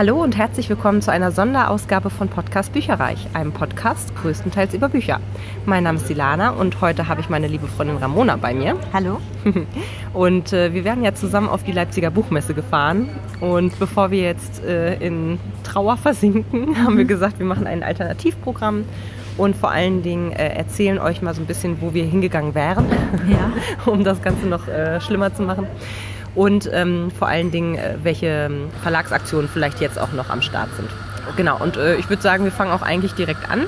Hallo und herzlich willkommen zu einer Sonderausgabe von Podcast Bücherreich, einem Podcast größtenteils über Bücher. Mein Name ist Silana und heute habe ich meine liebe Freundin Ramona bei mir. Hallo. Und äh, wir werden ja zusammen auf die Leipziger Buchmesse gefahren. Und bevor wir jetzt äh, in Trauer versinken, haben wir gesagt, wir machen ein Alternativprogramm und vor allen Dingen äh, erzählen euch mal so ein bisschen, wo wir hingegangen wären, Ja. um das Ganze noch äh, schlimmer zu machen. Und ähm, vor allen Dingen, äh, welche ähm, Verlagsaktionen vielleicht jetzt auch noch am Start sind. Genau, und äh, ich würde sagen, wir fangen auch eigentlich direkt an.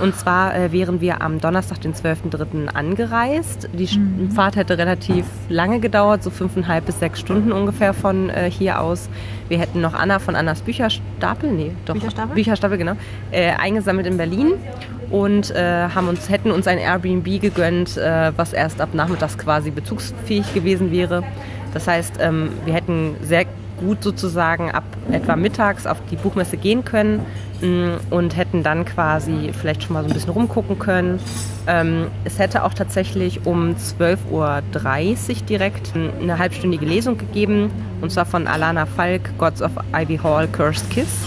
Und zwar äh, wären wir am Donnerstag, den 12.03. angereist. Die Sch- Fahrt hätte relativ lange gedauert, so fünfeinhalb bis sechs Stunden ungefähr von äh, hier aus. Wir hätten noch Anna von Annas Bücherstapel, nee, doch, Bücherstapel? Bücherstapel, genau, äh, eingesammelt in Berlin und äh, haben uns, hätten uns ein Airbnb gegönnt, äh, was erst ab nachmittags quasi bezugsfähig gewesen wäre. Das heißt, ähm, wir hätten sehr gut sozusagen ab etwa mittags auf die Buchmesse gehen können mh, und hätten dann quasi vielleicht schon mal so ein bisschen rumgucken können. Ähm, es hätte auch tatsächlich um 12.30 Uhr direkt eine halbstündige Lesung gegeben und zwar von Alana Falk, Gods of Ivy Hall, Cursed Kiss.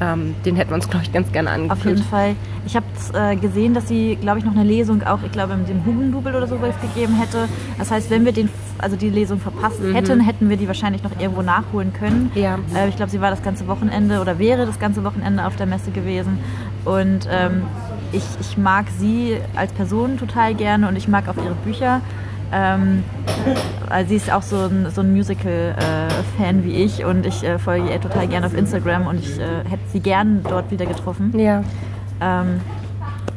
Ähm, den hätten wir uns, glaube ich, ganz gerne angeguckt. Auf jeden Fall. Ich habe äh, gesehen, dass sie, glaube ich, noch eine Lesung auch, ich glaube, mit dem Hugendubel oder sowas gegeben hätte. Das heißt, wenn wir den, also die Lesung verpasst hätten, hätten wir die wahrscheinlich noch irgendwo nachholen können. Ja. Äh, ich glaube, sie war das ganze Wochenende oder wäre das ganze Wochenende auf der Messe gewesen. Und ähm, ich, ich mag sie als Person total gerne und ich mag auch ihre Bücher. Ähm, weil sie ist auch so ein, so ein Musical-Fan wie ich und ich äh, folge ihr total gerne auf Instagram und ich äh, hätte sie gern dort wieder getroffen. Ja. Ähm,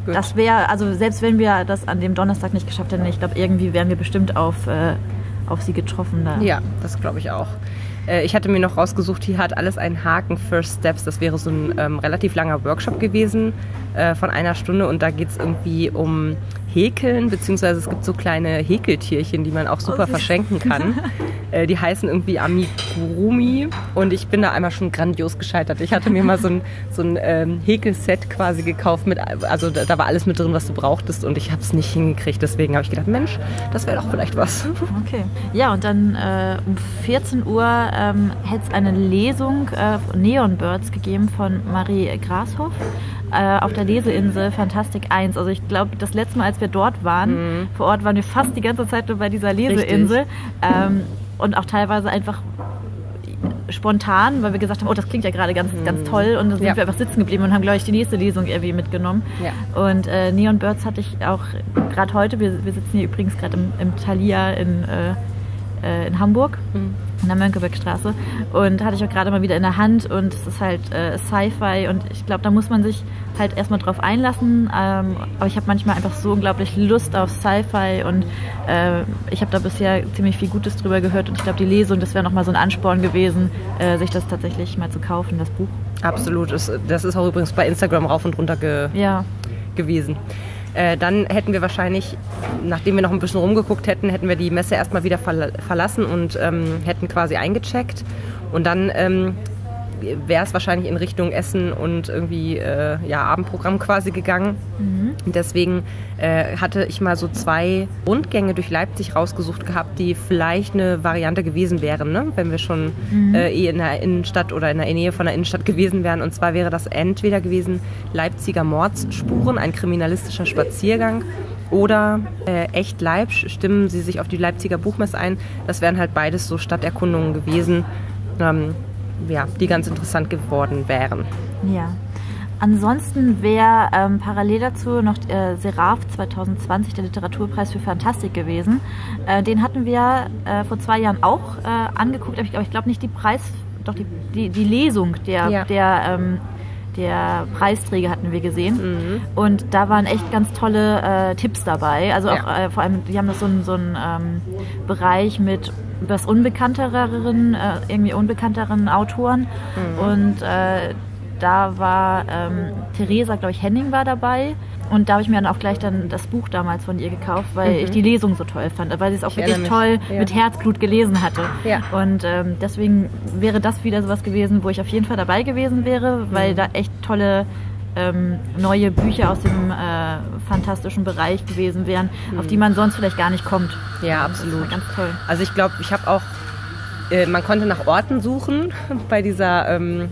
das wäre, also selbst wenn wir das an dem Donnerstag nicht geschafft hätten, ich glaube, irgendwie wären wir bestimmt auf, äh, auf sie getroffen. Da. Ja, das glaube ich auch. Äh, Ich hatte mir noch rausgesucht, hier hat alles einen Haken First Steps. Das wäre so ein ähm, relativ langer Workshop gewesen äh, von einer Stunde und da geht es irgendwie um Häkeln, beziehungsweise es gibt so kleine Häkeltierchen, die man auch super süß. verschenken kann. äh, die heißen irgendwie Amigurumi und ich bin da einmal schon grandios gescheitert. Ich hatte mir mal so ein, so ein ähm, Häkelset quasi gekauft, mit, also da, da war alles mit drin, was du brauchtest und ich habe es nicht hingekriegt. Deswegen habe ich gedacht, Mensch, das wäre doch vielleicht was. Okay. Ja, und dann äh, um 14 Uhr ähm, hätte es eine Lesung äh, Neon Birds gegeben von Marie Grashoff äh, auf der Leseinsel Fantastik 1. Also ich glaube, das letzte Mal, als wir dort waren, vor Ort waren wir fast die ganze Zeit nur bei dieser Leseinsel. Ähm, und auch teilweise einfach spontan, weil wir gesagt haben, oh, das klingt ja gerade ganz, ganz toll. Und dann sind Ja. wir einfach sitzen geblieben und haben, glaube ich, die nächste Lesung irgendwie mitgenommen. Ja. Und äh, Neon Birds hatte ich auch gerade heute, wir, wir sitzen hier übrigens gerade im, im Thalia in, äh, äh, in Hamburg, in der Mönckebergstraße. Und hatte ich auch gerade mal wieder in der Hand und es ist halt äh, Sci-Fi und ich glaube, da muss man sich halt erstmal drauf einlassen. Ähm, aber ich habe manchmal einfach so unglaublich Lust auf Sci-Fi und äh, ich habe da bisher ziemlich viel Gutes drüber gehört und ich glaube, die Lesung, das wäre nochmal so ein Ansporn gewesen, äh, sich das tatsächlich mal zu kaufen, das Buch. Absolut. Das ist auch übrigens bei Instagram rauf und runter ge Ja, gewesen. Äh, dann hätten wir wahrscheinlich, nachdem wir noch ein bisschen rumgeguckt hätten, hätten wir die Messe erstmal wieder verla verlassen und ähm, hätten quasi eingecheckt. Und dann ähm, wäre es wahrscheinlich in Richtung Essen und irgendwie äh, ja, Abendprogramm quasi gegangen. Und Deswegen äh, hatte ich mal so zwei Rundgänge durch Leipzig rausgesucht gehabt, die vielleicht eine Variante gewesen wären, ne? wenn wir schon äh, eh in der Innenstadt oder in der Nähe von der Innenstadt gewesen wären. Und zwar wäre das entweder gewesen Leipziger Mordsspuren, ein kriminalistischer Spaziergang. Oder äh, echt Leipzig, stimmen Sie sich auf die Leipziger Buchmesse ein. Das wären halt beides so Stadterkundungen gewesen, ähm, ja, die ganz interessant geworden wären. Ja. Ansonsten wäre ähm, parallel dazu noch äh, Seraph 2020 der Literaturpreis für Fantastik gewesen. Äh, den hatten wir äh, vor zwei Jahren auch äh, angeguckt, aber ich, ich glaube nicht die Preis, doch die, die, die Lesung der, Ja. der, ähm, der Preisträger hatten wir gesehen. Und da waren echt ganz tolle äh, Tipps dabei. Also auch Ja. äh, vor allem, die haben das so einen so ähm, Bereich mit etwas unbekannteren, äh, irgendwie unbekannteren Autoren. Und äh, da war ähm, Theresa, glaube ich, Henning war dabei. Und da habe ich mir dann auch gleich dann das Buch damals von ihr gekauft, weil ich die Lesung so toll fand, weil sie es auch Ich wirklich toll ja. mit Herzblut gelesen hatte. Ja. Und ähm, deswegen wäre das wieder sowas gewesen, wo ich auf jeden Fall dabei gewesen wäre, weil Mhm. da echt tolle ähm, neue Bücher aus dem äh, fantastischen Bereich gewesen wären, auf die man sonst vielleicht gar nicht kommt. Ja, absolut. ganz toll. Also ich glaube, ich habe auch, äh, man konnte nach Orten suchen bei dieser, ähm,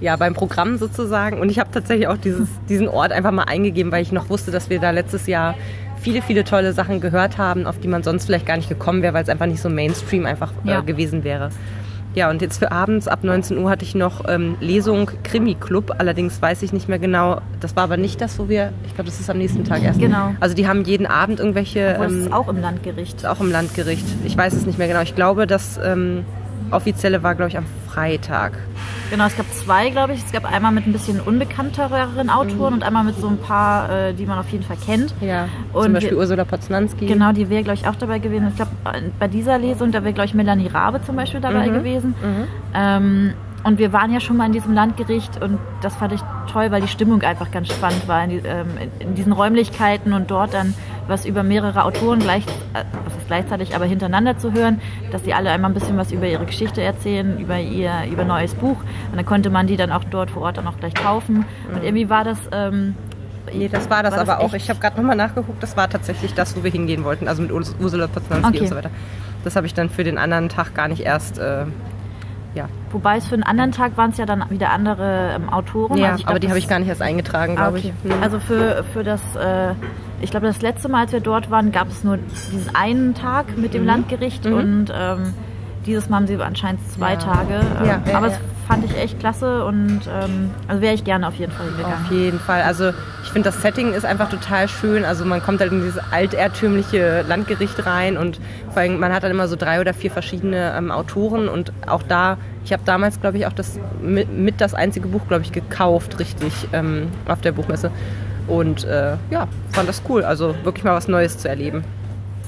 ja, beim Programm sozusagen. Und ich habe tatsächlich auch dieses, diesen Ort einfach mal eingegeben, weil ich noch wusste, dass wir da letztes Jahr viele, viele tolle Sachen gehört haben, auf die man sonst vielleicht gar nicht gekommen wäre, weil es einfach nicht so Mainstream einfach äh, Ja. gewesen wäre. Ja, und jetzt für abends ab 19 Uhr hatte ich noch ähm, Lesung Krimi Club. Allerdings weiß ich nicht mehr genau. Das war aber nicht das, wo wir. Ich glaube, das ist am nächsten Tag erst. Genau. Also die haben jeden Abend irgendwelche. Obwohl, ähm, ist auch im Landgericht. auch im Landgericht. Ich weiß es nicht mehr genau. Ich glaube, das ähm, offizielle war, glaube ich, am Freitag. Genau, es gab zwei, glaube ich. Es gab einmal mit ein bisschen unbekannteren Autoren und einmal mit so ein paar, äh, die man auf jeden Fall kennt. Ja. Und Zum Beispiel wir- Ursula Poznanski. Genau, die wäre, glaube ich, auch dabei gewesen. Ich glaube, bei dieser Lesung, da wäre, glaube ich, Melanie Rabe zum Beispiel dabei Mhm. gewesen. Ähm, und wir waren ja schon mal in diesem Landgericht und das fand ich toll, weil die Stimmung einfach ganz spannend war in, die, ähm, in, diesen Räumlichkeiten und dort dann was über mehrere Autoren gleich, äh, was ist gleichzeitig, aber hintereinander zu hören, dass sie alle einmal ein bisschen was über ihre Geschichte erzählen, über ihr über neues Buch und dann konnte man die dann auch dort vor Ort dann auch gleich kaufen und irgendwie war das ähm, Nee, das war das War das aber auch. echt? Ich habe gerade nochmal nachgeguckt. Das war tatsächlich das, wo wir hingehen wollten. Also mit Urs- Ursula Poznanski Okay. und so weiter. Das habe ich dann für den anderen Tag gar nicht erst. Äh, ja, Wobei es für einen anderen Tag waren es ja dann wieder andere ähm, Autoren. ja Also aber glaub, die habe ich gar nicht erst eingetragen, Ah, glaube okay. ich. Hm. Also für, für das, äh, ich glaube, das letzte Mal, als wir dort waren, gab es nur diesen einen Tag mit dem Landgericht Mhm. und ähm, dieses Mal haben sie anscheinend zwei Ja. Tage. Ähm, Ja, aber es fand ich echt klasse und ähm, also wäre ich gerne auf jeden Fall hingegangen. Auf jeden Fall. Also ich finde, das Setting ist einfach total schön. Also man kommt halt in dieses altertümliche Landgericht rein und vor allem man hat dann immer so drei oder vier verschiedene ähm, Autoren und auch da, ich habe damals, glaube ich, auch das mit, mit das einzige Buch, glaube ich, gekauft, richtig, ähm, auf der Buchmesse. Und äh, ja, fand das cool. Also wirklich mal was Neues zu erleben.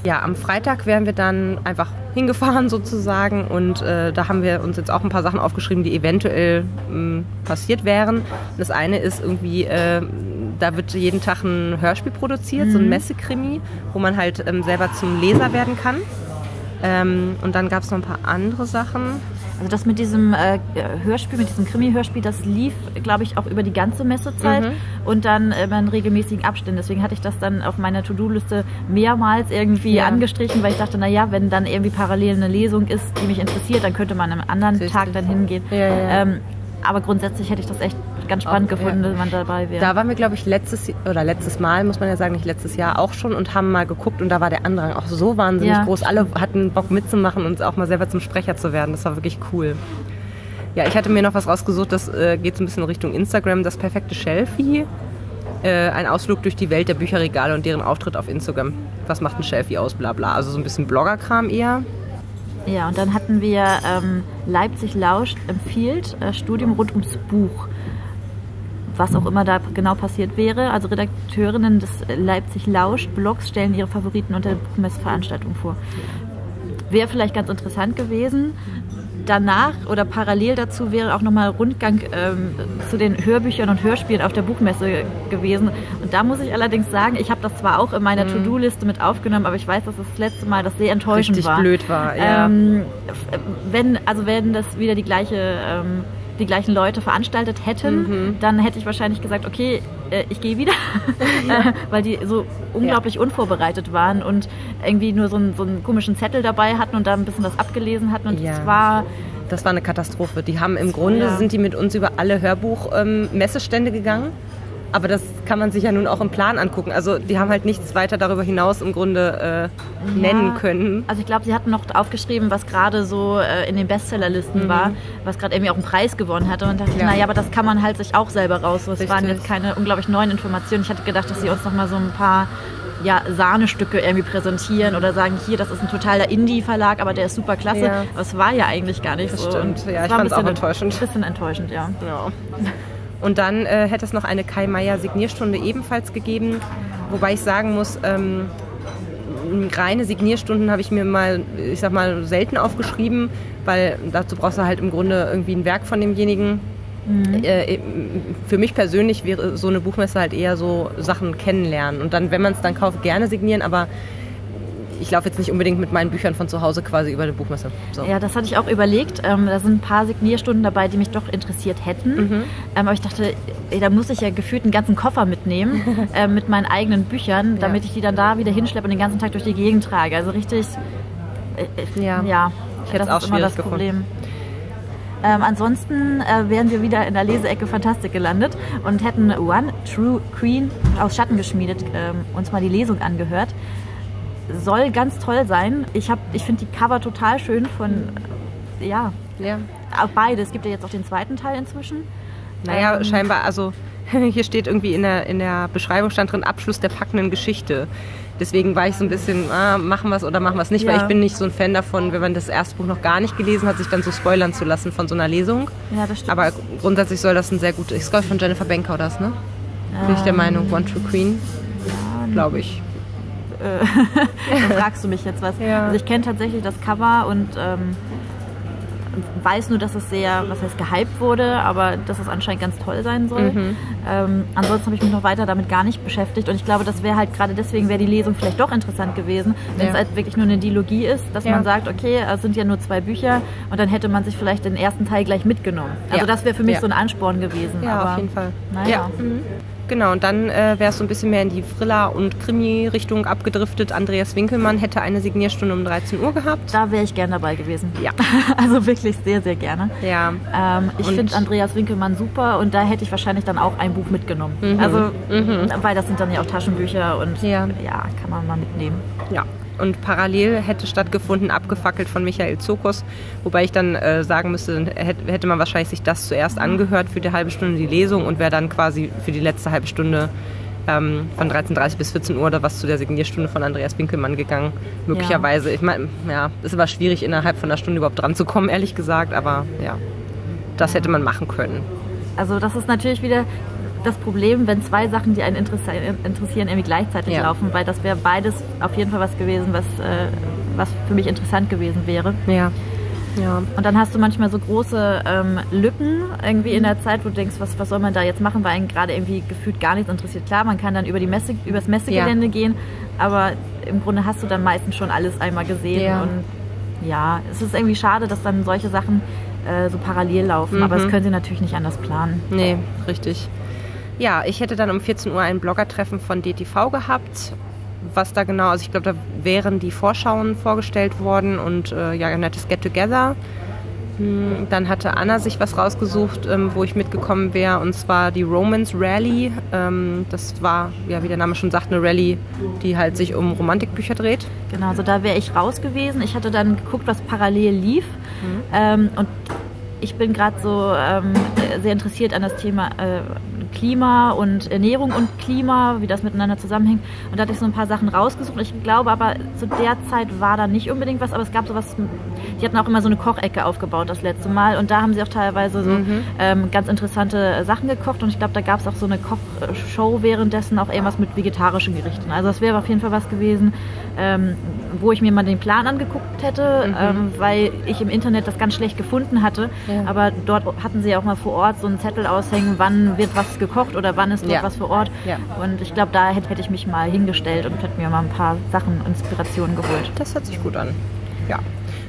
Ja, am Freitag wären wir dann einfach hingefahren sozusagen und äh, da haben wir uns jetzt auch ein paar Sachen aufgeschrieben, die eventuell mh, passiert wären. Das eine ist irgendwie, äh, da wird jeden Tag ein Hörspiel produziert, so ein Messekrimi, wo man halt ähm, selber zum Leser werden kann. Ähm, und dann gab es noch ein paar andere Sachen. Also das mit diesem äh, Hörspiel, mit diesem Krimi-Hörspiel, das lief, glaube ich, auch über die ganze Messezeit Mhm. und dann immer in regelmäßigen Abständen. Deswegen hatte ich das dann auf meiner To-Do-Liste mehrmals irgendwie Ja. angestrichen, weil ich dachte, na ja, wenn dann irgendwie parallel eine Lesung ist, die mich interessiert, dann könnte man am anderen. Tag dann hingehen. Ja, ja. Ähm, aber grundsätzlich hätte ich das echt ganz spannend Auch, gefunden, ja. wenn man dabei wäre. Da waren wir, glaube ich, letztes oder letztes Mal, muss man ja sagen, nicht letztes Jahr auch schon und haben mal geguckt und da war der Andrang auch so wahnsinnig Ja. groß. Alle hatten Bock mitzumachen und auch mal selber zum Sprecher zu werden. Das war wirklich cool. Ja, ich hatte mir noch was rausgesucht, das äh, geht so ein bisschen Richtung Instagram, das perfekte Shelfie. Äh, ein Ausflug durch die Welt der Bücherregale und deren Auftritt auf Instagram. Was macht ein Shelfie aus, bla bla. Also so ein bisschen Bloggerkram eher. Ja, und dann hatten wir ähm, Leipzig lauscht empfiehlt, äh, Studium rund ums Buch. Was auch immer da genau passiert wäre. Also Redakteurinnen des Leipzig lauscht Blogs stellen ihre Favoriten unter der Buchmesseveranstaltung vor. Wäre vielleicht ganz interessant gewesen. Danach oder parallel dazu wäre auch nochmal Rundgang ähm, zu den Hörbüchern und Hörspielen auf der Buchmesse gewesen. Und da muss ich allerdings sagen, ich habe das zwar auch in meiner To-Do-Liste mit aufgenommen, aber ich weiß, dass das, letzte Mal das sehr enttäuschend Richtig war. blöd war, ja. Ähm, f- wenn, also wenn das wieder die gleiche, ähm, die gleichen Leute veranstaltet hätten, Mhm. dann hätte ich wahrscheinlich gesagt, okay, äh, ich gehe wieder, äh, weil die so unglaublich unvorbereitet waren und irgendwie nur so einen, so einen komischen Zettel dabei hatten und da ein bisschen was abgelesen hatten und Ja. es war Das war eine Katastrophe. Die haben im Grunde, Ja. sind die mit uns über alle Hörbuch-Messestände gegangen. Aber das kann man sich ja nun auch im Plan angucken. Also die haben halt nichts weiter darüber hinaus im Grunde äh, nennen Ja, können. Also ich glaube, sie hatten noch aufgeschrieben, was gerade so äh, in den Bestsellerlisten war, was gerade irgendwie auch einen Preis gewonnen hatte. Und dachte, Mhm. Ja. naja, aber das kann man halt sich auch selber raus. Es waren Richtig. jetzt keine unglaublich neuen Informationen. Ich hatte gedacht, dass sie uns noch mal so ein paar ja, Sahnestücke irgendwie präsentieren oder sagen, hier, das ist ein totaler Indie-Verlag, aber der ist super klasse. Ja. Aber es war ja eigentlich gar nicht Das so. stimmt. Und Ja, es ich ein fand's auch enttäuschend. Ein bisschen enttäuschend, ja. Ja. Und dann äh, hätte es noch eine Kai Meier Signierstunde ebenfalls gegeben, wobei ich sagen muss, ähm, reine Signierstunden habe ich mir mal, ich sag mal, selten aufgeschrieben, weil dazu brauchst du halt im Grunde irgendwie ein Werk von demjenigen. Äh, für mich persönlich wäre so eine Buchmesse halt eher so Sachen kennenlernen. Und dann, wenn man es dann kauft, gerne signieren, aber ich laufe jetzt nicht unbedingt mit meinen Büchern von zu Hause quasi über eine Buchmesse. So. Ja, das hatte ich auch überlegt. Ähm, da sind ein paar Signierstunden dabei, die mich doch interessiert hätten. Mhm. Ähm, aber ich dachte, ey, da muss ich ja gefühlt einen ganzen Koffer mitnehmen äh, mit meinen eigenen Büchern, damit ich die dann da wieder hinschleppe und den ganzen Tag durch die Gegend trage. Also richtig, äh, äh, Ja. ja, Ich hätte das auch ist immer das schwierig Problem. Ähm, ansonsten äh, wären wir wieder in der Leseecke Fantastik gelandet und hätten One True Queen aus Schatten geschmiedet ähm, uns mal die Lesung angehört. Soll ganz toll sein. Ich, hab- ich finde die Cover total schön von, äh, ja, Ja. auch beide. Es gibt ja jetzt auch den zweiten Teil inzwischen. Naja, Ähm, scheinbar, also hier steht irgendwie in der, in der Beschreibung stand drin Abschluss der packenden Geschichte. Deswegen war ich so ein bisschen, ah, machen wir es oder machen wir es nicht, weil Ja. ich bin nicht so ein Fan davon, wenn man das erste Buch noch gar nicht gelesen hat, sich dann so spoilern zu lassen von so einer Lesung. Ja, das stimmt. Aber grundsätzlich soll das ein sehr gutes, ist glaube ich von Jennifer Banker das, ne? Bin ich der Meinung, One True Queen, glaube ich. Dann fragst du mich jetzt was. Ja. Also ich kenne tatsächlich das Cover und ähm, weiß nur, dass es sehr, was heißt, gehypt wurde, aber dass es anscheinend ganz toll sein soll. Mhm. Ähm, ansonsten habe ich mich noch weiter damit gar nicht beschäftigt und ich glaube, das wäre halt gerade deswegen wäre die Lesung vielleicht doch interessant gewesen, wenn Ja. es halt wirklich nur eine Dilogie ist, dass Ja. man sagt, okay, es sind ja nur zwei Bücher und dann hätte man sich vielleicht den ersten Teil gleich mitgenommen. Also Ja. das wäre für mich so ein Ansporn gewesen. Ja, aber, auf jeden Fall. Naja. Ja. Genau, und dann äh, wäre es so ein bisschen mehr in die Thriller- und Krimi-Richtung abgedriftet. Andreas Winkelmann hätte eine Signierstunde um 13 Uhr gehabt. Da wäre ich gern dabei gewesen. Ja. Also wirklich sehr, sehr gerne. Ja, Ähm, ich finde Andreas Winkelmann super und da hätte ich wahrscheinlich dann auch ein Buch mitgenommen. Also, weil das sind dann ja auch Taschenbücher und Ja. ja, kann man mal mitnehmen. ja. Und parallel hätte stattgefunden, abgefackelt von Michael Zokos, wobei ich dann äh, sagen müsste, hätte, man wahrscheinlich sich das zuerst angehört für die halbe Stunde die Lesung und wäre dann quasi für die letzte halbe Stunde ähm, von 13.30 bis 14 Uhr oder was zu der Signierstunde von Andreas Winkelmann gegangen. Möglicherweise. Ich meine, ja, ist aber schwierig, innerhalb von einer Stunde überhaupt dran zu kommen, ehrlich gesagt, aber ja, das hätte man machen können. Also das ist natürlich wieder das Problem, wenn zwei Sachen, die einen interessieren, irgendwie gleichzeitig Ja. laufen, weil das wäre beides auf jeden Fall was gewesen, was, äh, was für mich interessant gewesen wäre. Ja. Ja. Und dann hast du manchmal so große ähm, Lücken irgendwie in der Zeit, wo du denkst, was, was soll man da jetzt machen, weil einen gerade irgendwie gefühlt gar nichts interessiert. Klar, man kann dann über die Messe, übers Messegelände gehen, aber im Grunde hast du dann meistens schon alles einmal gesehen. Ja. Und ja, es ist irgendwie schade, dass dann solche Sachen äh, so parallel laufen, aber das Mhm. können sie natürlich nicht anders planen. Nee, richtig. Ja, ich hätte dann um 14 Uhr ein Bloggertreffen von DTV gehabt. Was da genau, also ich glaube, da wären die Vorschauen vorgestellt worden und äh, ja, ein nettes Get-Together. Hm, Dann hatte Anna sich was rausgesucht, ähm, wo ich mitgekommen wäre, und zwar die Romance Rally. Ähm, das war, ja, wie der Name schon sagt, eine Rally, die halt sich um Romantikbücher dreht. Genau, also da wäre ich raus gewesen. Ich hatte dann geguckt, was parallel lief. Mhm. Ähm, und ich bin gerade so ähm, sehr interessiert an das Thema äh, Klima und Ernährung und Klima, wie das miteinander zusammenhängt. Und da hatte ich so ein paar Sachen rausgesucht. Ich glaube aber, zu der Zeit war da nicht unbedingt was, aber es gab sowas, die hatten auch immer so eine Kochecke aufgebaut das letzte Mal. Und da haben sie auch teilweise so ähm, ganz interessante Sachen gekocht. Und ich glaube, da gab es auch so eine Kochshow währenddessen, auch irgendwas mit vegetarischen Gerichten. Also das wäre auf jeden Fall was gewesen, ähm, wo ich mir mal den Plan angeguckt hätte, ähm, weil ich im Internet das ganz schlecht gefunden hatte. Ja. Aber dort hatten sie auch mal vor Ort so einen Zettel aushängen, wann wird was gekocht oder wann ist dort Ja. was vor Ort. Ja. Und ich glaube, da hätte, hätte ich mich mal hingestellt und hätte mir mal ein paar Sachen, Inspirationen geholt. Das hört sich gut an. Ja.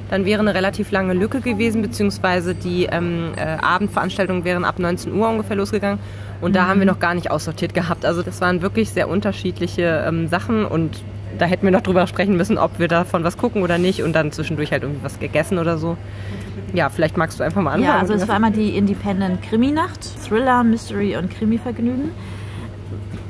Dann wäre eine relativ lange Lücke gewesen, beziehungsweise die ähm, äh, Abendveranstaltungen wären ab 19 Uhr ungefähr losgegangen. Und da haben wir noch gar nicht aussortiert gehabt. Also das waren wirklich sehr unterschiedliche ähm, Sachen und da hätten wir noch drüber sprechen müssen, ob wir davon was gucken oder nicht und dann zwischendurch halt irgendwie was gegessen oder so. Ja, vielleicht magst du einfach mal anfangen. Ja, also es war einmal die Independent Krimi-Nacht, Thriller, Mystery und Krimi-Vergnügen.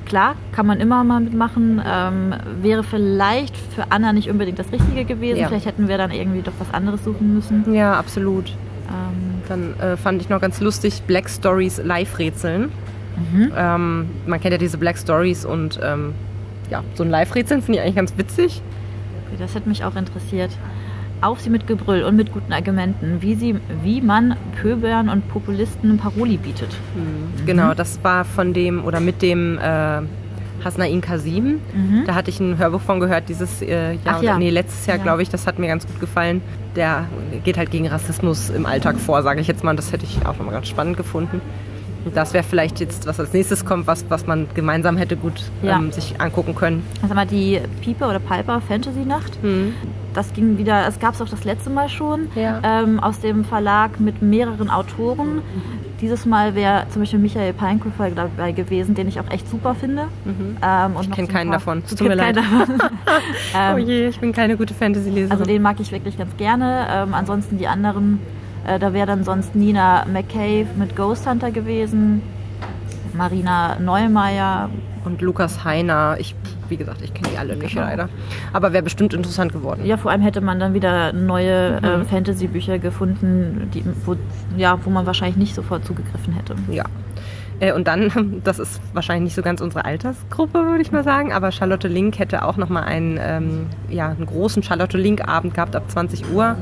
Klar, kann man immer mal mitmachen. Ähm, wäre vielleicht für Anna nicht unbedingt das Richtige gewesen. Ja. Vielleicht hätten wir dann irgendwie doch was anderes suchen müssen. ja, absolut. Ähm, Dann äh, fand ich noch ganz lustig Black Stories Live-Rätseln. Mhm. Ähm, man kennt ja diese Black Stories und ähm, ja, so ein Live-Rätseln finde ich eigentlich ganz witzig. okay, das hätte mich auch interessiert. Auf sie mit Gebrüll und mit guten Argumenten, wie, sie, wie man Pöbeln und Populisten Paroli bietet. Mhm. Genau, das war von dem oder mit dem äh, Hasnain Kasim. Da hatte ich ein Hörbuch von gehört, dieses äh, Jahr, Ach oder, ja. nee, letztes Jahr, Ja. glaube ich, das hat mir ganz gut gefallen. Der geht halt gegen Rassismus im Alltag vor, sage ich jetzt mal. Das hätte ich auch nochmal ganz spannend gefunden. Das wäre vielleicht jetzt, was als nächstes kommt, was, was man gemeinsam hätte gut Ja. ähm, sich angucken können. Also mal die Piper oder Piper Fantasy Nacht. Das ging wieder, es gab es auch das letzte Mal schon, Ja. ähm, aus dem Verlag mit mehreren Autoren. Dieses Mal wäre zum Beispiel Michael Peinkofer dabei gewesen, den ich auch echt super finde. Ähm, und Ich noch kenn so ein keinen paar- davon. Es tut mir davon. oh ähm, je, ich bin keine gute Fantasy-Leserin. also den mag ich wirklich ganz gerne. Ähm, ansonsten die anderen Äh, da wäre dann sonst Nina McCabe mit Ghost Hunter gewesen, Marina Neumeier. Und Lukas Heiner. Ich, wie gesagt, ich kenne die alle nicht Genau. leider. Aber wäre bestimmt interessant geworden. Ja, vor allem hätte man dann wieder neue Mhm. äh, Fantasy-Bücher gefunden, die, wo, ja, wo man wahrscheinlich nicht sofort zugegriffen hätte. Ja. Äh, Und dann, das ist wahrscheinlich nicht so ganz unsere Altersgruppe, würde ich mal sagen, aber Charlotte Link hätte auch nochmal einen, ähm, ja, einen großen Charlotte Link-Abend gehabt ab 20 Uhr,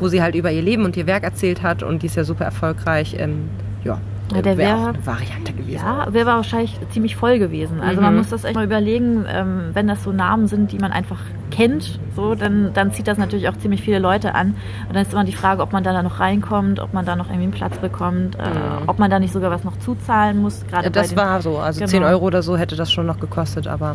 wo sie halt über ihr Leben und ihr Werk erzählt hat und die ist ja super erfolgreich. Ähm, ja, Ja, der wäre wär- auch eine Variante gewesen. Ja, wäre wahrscheinlich ziemlich voll gewesen. Also man Mhm. muss das echt mal überlegen, ähm, wenn das so Namen sind, die man einfach kennt, so, dann, dann zieht das natürlich auch ziemlich viele Leute an. Und dann ist immer die Frage, ob man da noch reinkommt, ob man da noch irgendwie einen Platz bekommt, äh, Mhm. ob man da nicht sogar was noch zuzahlen muss. Gerade Ja, das den- war so. Also Genau. 10 Euro oder so hätte das schon noch gekostet, aber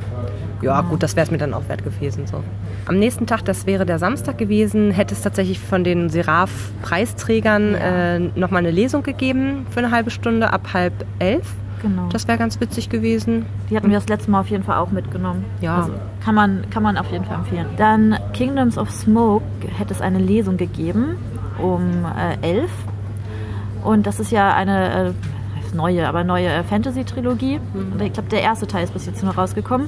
ja, Genau. gut, das wäre es mir dann auch wert gewesen. So. Am nächsten Tag, das wäre der Samstag gewesen, hätte es tatsächlich von den Seraph-Preisträgern Ja. äh, nochmal eine Lesung gegeben für eine halbe Stunde ab halb elf. Genau. Das wäre ganz witzig gewesen. Die hatten wir das letzte Mal auf jeden Fall auch mitgenommen. Ja. Also kann man, kann man auf jeden Fall empfehlen. Dann Kingdoms of Smoke hätte es eine Lesung gegeben um äh, 11. Und das ist ja eine äh, neue, aber neue äh, Fantasy-Trilogie. Und Ich glaube, der erste Teil ist bis jetzt nur rausgekommen.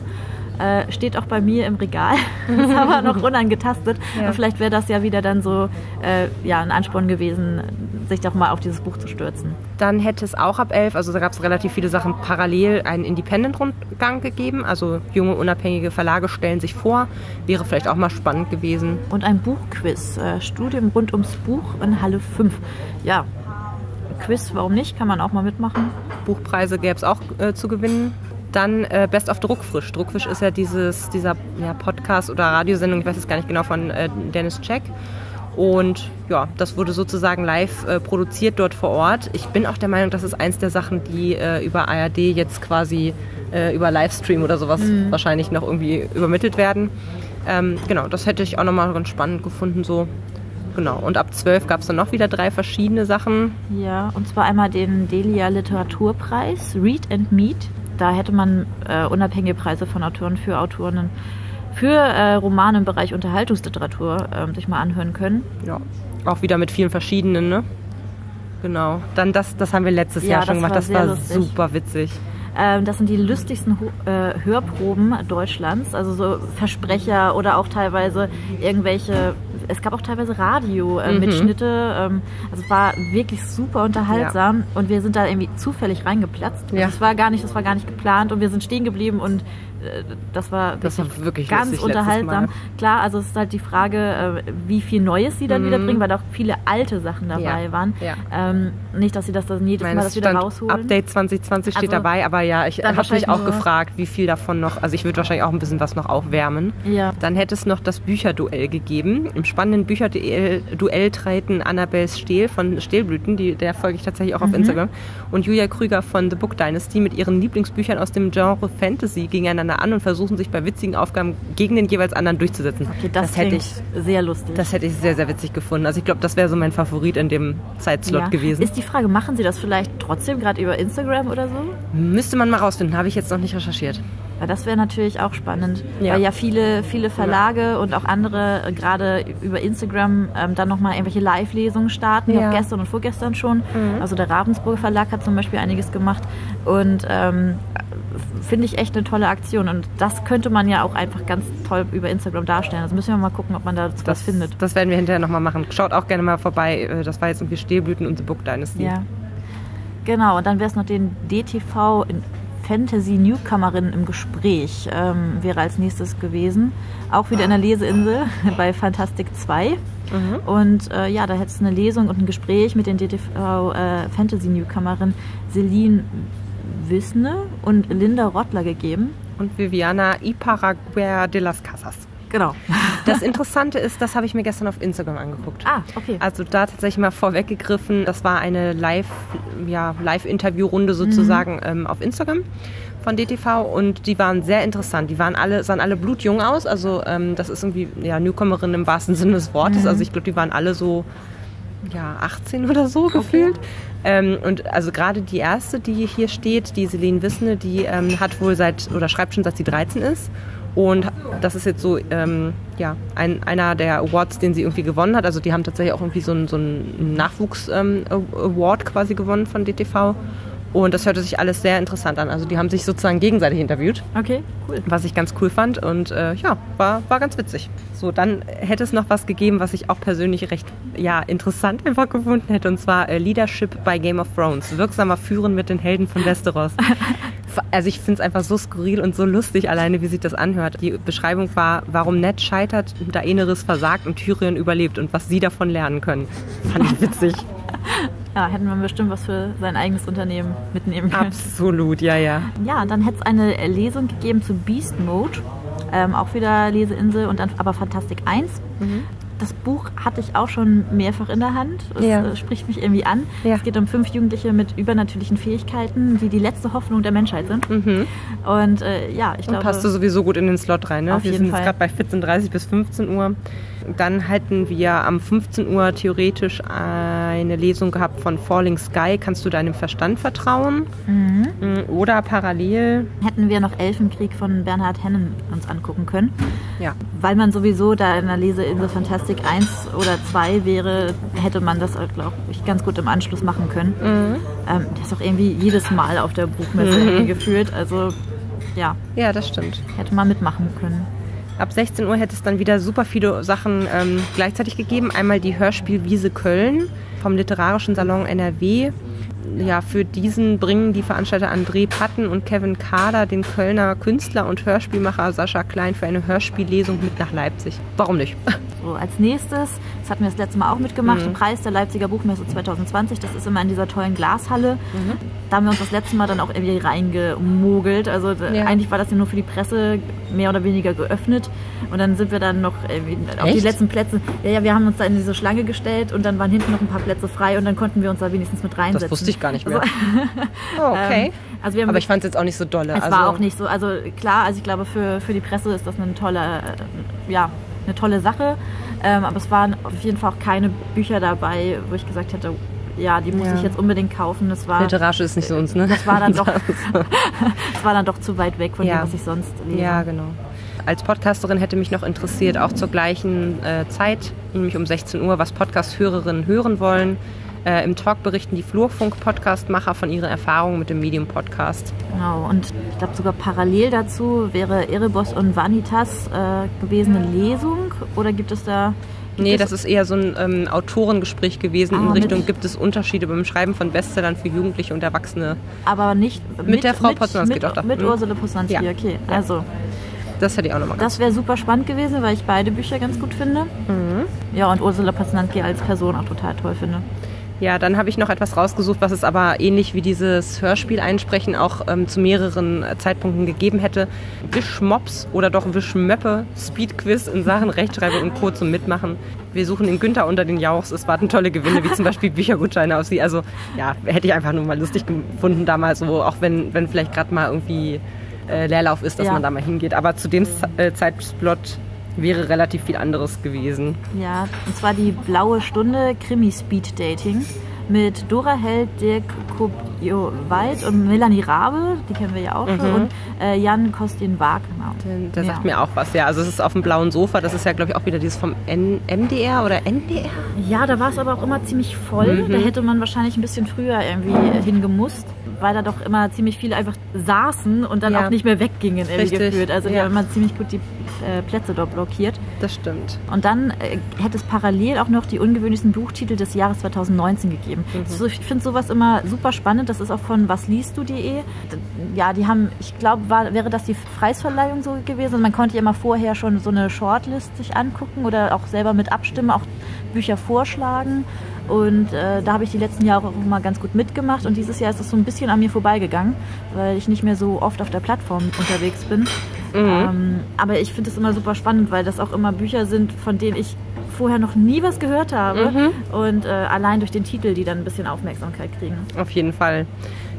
Äh, steht auch bei mir im Regal, ist aber noch unangetastet. Ja. Vielleicht wäre das ja wieder dann so äh, ja, ein Ansporn gewesen, sich doch mal auf dieses Buch zu stürzen. Dann hätte es auch ab elf, also da gab es relativ viele Sachen parallel, einen Independent-Rundgang gegeben. Also junge, unabhängige Verlage stellen sich vor. Wäre vielleicht auch mal spannend gewesen. Und ein Buchquiz, äh, Studium rund ums Buch in Halle 5. Ja, Quiz, warum nicht? Kann man auch mal mitmachen. Buchpreise gäbe es auch äh, zu gewinnen. Dann äh, Best of Druckfrisch. Druckfrisch ist ja dieses, dieser ja, Podcast oder Radiosendung, ich weiß jetzt gar nicht genau, von äh, Dennis Check. Und ja, das wurde sozusagen live äh, produziert dort vor Ort. Ich bin auch der Meinung, das ist eins der Sachen, die äh, über ARD jetzt quasi äh, über Livestream oder sowas wahrscheinlich noch irgendwie übermittelt werden. Ähm, genau, das hätte ich auch nochmal ganz spannend gefunden so. Genau, und ab 12 gab es dann noch wieder drei verschiedene Sachen. Ja, und zwar einmal den Delia Literaturpreis, Read and Meet. Da hätte man äh, unabhängige Preise von Autoren für Autorinnen für äh, Romane im Bereich Unterhaltungsliteratur ähm, sich mal anhören können. Ja, auch wieder mit vielen verschiedenen, ne? Genau. Dann das, das haben wir letztes Ja, Jahr schon gemacht. war Das war lustig. super witzig. Ähm, das sind die lustigsten Ho äh, Hörproben Deutschlands, also so Versprecher oder auch teilweise irgendwelche, es gab auch teilweise Radio-Mitschnitte. ähm, also es war wirklich super unterhaltsam und wir sind da irgendwie zufällig reingeplatzt. Ja. Also es war gar nicht, das war gar nicht geplant und wir sind stehen geblieben und äh, das war Das war wirklich ganz unterhaltsam. Klar, also es ist halt die Frage, äh, wie viel Neues sie dann Mhm. wieder bringen, weil auch viele alte Sachen dabei Ja, waren. ja. Ähm, nicht, dass sie das dann jedes meine, Mal das wieder rausholen. Update 2020 steht Also, dabei, aber ja, ich habe mich auch gefragt, wie viel davon noch, also ich würde wahrscheinlich auch ein bisschen was noch aufwärmen. Ja. Dann hätte es noch das Bücherduell gegeben. Im spannenden Bücherduell Duell treten Annabelle Stehl von Stehlblüten, die, der folge ich tatsächlich auch auf Mhm. Instagram, und Julia Krüger von The Book Dynasty mit ihren Lieblingsbüchern aus dem Genre Fantasy gegeneinander an und versuchen sich bei witzigen Aufgaben gegen den jeweils anderen durchzusetzen. Okay, das, hätte klingt ich sehr lustig. das hätte ich sehr, sehr witzig gefunden. Also ich glaube, das wäre so mein Favorit in dem Zeitslot Ja. gewesen. Ist die Frage, machen Sie das vielleicht trotzdem gerade über Instagram oder so? Müsste man mal rausfinden, habe ich jetzt noch nicht recherchiert. Ja, das wäre natürlich auch spannend, Ja. weil ja viele, viele Verlage und auch andere äh, gerade über Instagram ähm, dann nochmal irgendwelche Live-Lesungen starten, Ja. gestern und vorgestern schon. Mhm. Also der Ravensburger Verlag hat zum Beispiel einiges gemacht und ähm, finde ich echt eine tolle Aktion und das könnte man ja auch einfach ganz toll über Instagram darstellen. Also müssen wir mal gucken, ob man da was Das, findet. das werden wir hinterher nochmal machen. Schaut auch gerne mal vorbei. Äh, Das war jetzt irgendwie Stehblüten und The Book Dynasty. Ja. Genau, und dann wäre es noch den DTV in Fantasy Newcomerin im Gespräch, ähm, wäre als nächstes gewesen. Auch wieder in der Leseinsel bei Fantastik 2. Mhm. Und äh, ja, da hätte es eine Lesung und ein Gespräch mit den DTV äh, Fantasy Newcomerin Celine Wissne und Linda Rottler gegeben. Und Viviana Iparaguer de las Casas. Genau. Das Interessante ist, das habe ich mir gestern auf Instagram angeguckt. ah, okay. Also da tatsächlich mal vorweggegriffen, das war eine Live, ja, Live-Interview-Runde sozusagen ähm, auf Instagram von DTV und die waren sehr interessant. Die waren alle, sahen alle blutjung aus. Also ähm, das ist irgendwie ja, Newcomerin im wahrsten Sinne des Wortes. Also ich glaube, die waren alle so ja, 18 oder so gefühlt. Ähm, und also gerade die erste, die hier steht, die Celine Wissne, die ähm, hat wohl seit oder schreibt schon, seit sie 13 ist. Und das ist jetzt so ähm, ja, ein, einer der Awards, den sie irgendwie gewonnen hat. Also die haben tatsächlich auch irgendwie so einen, so einen Nachwuchs-Award ähm, quasi gewonnen von DTV. Und das hörte sich alles sehr interessant an. Also die haben sich sozusagen gegenseitig interviewt. Okay, cool. Was ich ganz cool fand und äh, ja, war, war ganz witzig. So, dann hätte es noch was gegeben, was ich auch persönlich recht ja, interessant einfach gefunden hätte. Und zwar äh, Leadership bei Game of Thrones. Wirksamer Führen mit den Helden von Westeros. also ich finde es einfach so skurril und so lustig alleine, wie sich das anhört. Die Beschreibung war, warum Ned scheitert, Daenerys versagt und Tyrion überlebt und was sie davon lernen können. Fand ich witzig. Ja, hätten wir bestimmt was für sein eigenes Unternehmen mitnehmen können. Absolut, ja, ja. Ja, dann hätte es eine Lesung gegeben zu Beast Mode. Ähm, auch wieder Leseinsel und dann aber Fantastik 1. Mhm das Buch hatte ich auch schon mehrfach in der Hand. Es ja. Äh, spricht mich irgendwie an. Ja. Es geht um fünf Jugendliche mit übernatürlichen Fähigkeiten, die die letzte Hoffnung der Menschheit sind. Mhm. Und äh, ja, ich glaube. Passt du sowieso gut in den Slot rein, ne? Auf Wir jeden sind Fall. gerade bei 14.30 bis 15 Uhr. Dann hätten wir am 15 Uhr theoretisch eine Lesung gehabt von Falling Sky. Kannst du deinem Verstand vertrauen? Mhm. Oder parallel. Hätten wir noch Elfenkrieg von Bernhard Hennen uns angucken können. Ja. Weil man sowieso da in der Leseinsel Fantastik 1 oder 2 wäre, hätte man das, glaube ich, ganz gut im Anschluss machen können. Mhm. Ähm, der ist auch irgendwie jedes Mal auf der Buchmesse mhm. geführt. Also ja. Ja, das stimmt. Hätte man mitmachen können. Ab 16 Uhr hätte es dann wieder super viele Sachen ähm, gleichzeitig gegeben. Einmal die Hörspielwiese Köln vom Literarischen Salon NRW. Ja, für diesen bringen die Veranstalter André Patten und Kevin Kader den Kölner Künstler und Hörspielmacher Sascha Klein für eine Hörspiellesung mit nach Leipzig. Warum nicht? So, als nächstes, das hatten wir das letzte Mal auch mitgemacht, mhm. Preis der Leipziger Buchmesse 2020. Das ist immer in dieser tollen Glashalle. Mhm. Da haben wir uns das letzte Mal dann auch irgendwie reingemogelt. Also ja. eigentlich war das ja nur für die Presse mehr oder weniger geöffnet. Und dann sind wir dann noch auf Echt? die letzten Plätze. Ja, ja, wir haben uns da in diese Schlange gestellt und dann waren hinten noch ein paar Plätze frei und dann konnten wir uns da wenigstens mit reinsetzen. Wusste ich gar nicht mehr. Also, oh, okay. Ähm, also Aber ich fand es jetzt auch nicht so dolle. Es also war auch nicht so. Also klar, also ich glaube für, für die Presse ist das eine tolle, äh, ja, eine tolle Sache. Ähm, aber es waren auf jeden Fall auch keine Bücher dabei, wo ich gesagt hätte, ja, die muss ja. ich jetzt unbedingt kaufen. Das war, Literarische ist nicht so uns, ne? Das war dann doch, das war dann doch zu weit weg von ja. dem, was ich sonst lese. Ja, genau. Als Podcasterin hätte mich noch interessiert, auch zur gleichen äh, Zeit, nämlich um 16 Uhr, was Podcast-Hörerinnen hören wollen. Äh, Im Talk berichten die Flurfunk-Podcastmacher von ihren Erfahrungen mit dem Medium-Podcast. Genau, und ich glaube sogar parallel dazu wäre Erebos und Vanitas äh, gewesen eine Lesung oder gibt es da Nee, das ist eher so ein ähm, Autorengespräch gewesen ah, in Richtung, gibt es Unterschiede beim Schreiben von Bestsellern für Jugendliche und Erwachsene. Aber nicht mit, mit der Frau Poznanski doch. Mit mhm. Ursula Poznanski, ja. okay. Also, das hätte ich auch nochmal Das wäre super spannend gewesen, weil ich beide Bücher ganz gut finde. Mhm. Ja, und Ursula Poznanski als Person auch total toll finde. Ja, dann habe ich noch etwas rausgesucht, was es aber ähnlich wie dieses Hörspiel einsprechen auch ähm, zu mehreren Zeitpunkten gegeben hätte. Wischmops oder doch Wischmöppe, Speedquiz in Sachen Rechtschreibung und Co. zum Mitmachen. Wir suchen den Günther unter den Jauchs. Es warten tolle Gewinne, wie zum Beispiel Büchergutscheine auf sie. Also ja, hätte ich einfach nur mal lustig gefunden damals, so auch wenn, wenn vielleicht gerade mal irgendwie äh, Leerlauf ist, dass ja. man da mal hingeht. Aber zu dem äh, Zeitplot wäre relativ viel anderes gewesen. Ja, und zwar die blaue Stunde Krimi Speed Dating mit Dora Held, Dirk Kubio-Wald und Melanie Rabe, die kennen wir ja auch schon, mhm. und äh, Jan Kostin Wagner. Der, der ja. sagt mir auch was, ja. Also es ist auf dem blauen Sofa, das ist ja, glaube ich, auch wieder dieses vom N MDR oder NDR? Ja, da war es aber auch immer ziemlich voll. Mhm. Da hätte man wahrscheinlich ein bisschen früher irgendwie hingemusst weil da doch immer ziemlich viele einfach saßen und dann ja. auch nicht mehr weggingen irgendwie gefühlt. Also ja. die haben immer ziemlich gut die äh, Plätze dort blockiert. Das stimmt. Und dann äh, hätte es parallel auch noch die ungewöhnlichsten Buchtitel des Jahres 2019 gegeben. Mhm. So, ich finde sowas immer super spannend. Das ist auch von wasliest-du.de. Ja, die haben, ich glaube, wäre das die Preisverleihung so gewesen. Man konnte ja immer vorher schon so eine Shortlist sich angucken oder auch selber mit abstimmen, auch Bücher vorschlagen. Und äh, da habe ich die letzten Jahre auch mal ganz gut mitgemacht. Und dieses Jahr ist das so ein bisschen an mir vorbeigegangen, weil ich nicht mehr so oft auf der Plattform unterwegs bin. Mhm. Ähm, aber ich finde es immer super spannend, weil das auch immer Bücher sind, von denen ich vorher noch nie was gehört habe. Mhm. Und äh, allein durch den Titel, die dann ein bisschen Aufmerksamkeit kriegen. Auf jeden Fall.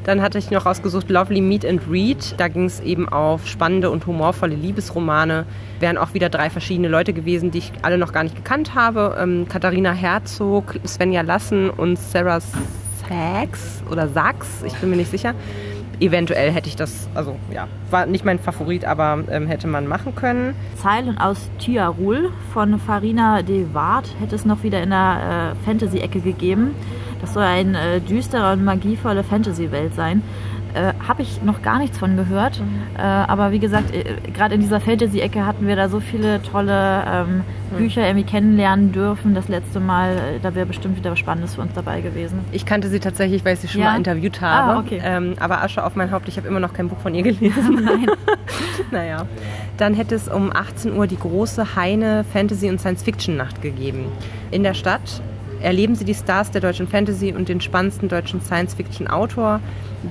Dann hatte ich noch rausgesucht Lovely Meet and Read. Da ging es eben auf spannende und humorvolle Liebesromane. Wären auch wieder drei verschiedene Leute gewesen, die ich alle noch gar nicht gekannt habe. Ähm, Katharina Herzog, Svenja Lassen und Sarah Sachs oder Sachs, ich bin mir nicht sicher. Eventuell hätte ich das, also ja, war nicht mein Favorit, aber ähm, hätte man machen können. Zeilen aus Tiarul von Farina de Waard hätte es noch wieder in der äh, Fantasy-Ecke gegeben. Das soll eine äh, düstere und magievolle Fantasy-Welt sein. Äh, Habe ich noch gar nichts von gehört. Mhm. Äh, aber wie gesagt, äh, gerade in dieser Fantasy-Ecke hatten wir da so viele tolle ähm, mhm. Bücher irgendwie kennenlernen dürfen. Das letzte Mal, äh, da wäre bestimmt wieder was Spannendes für uns dabei gewesen. Ich kannte sie tatsächlich, weil ich sie schon ja? mal interviewt habe. Ah, okay. ähm, aber Asche auf mein Haupt, ich habe immer noch kein Buch von ihr gelesen. Nein. naja. Dann hätte es um 18 Uhr die große Heine Fantasy- und Science-Fiction-Nacht gegeben. In der Stadt erleben Sie die Stars der deutschen Fantasy und den spannendsten deutschen Science-Fiction-Autor.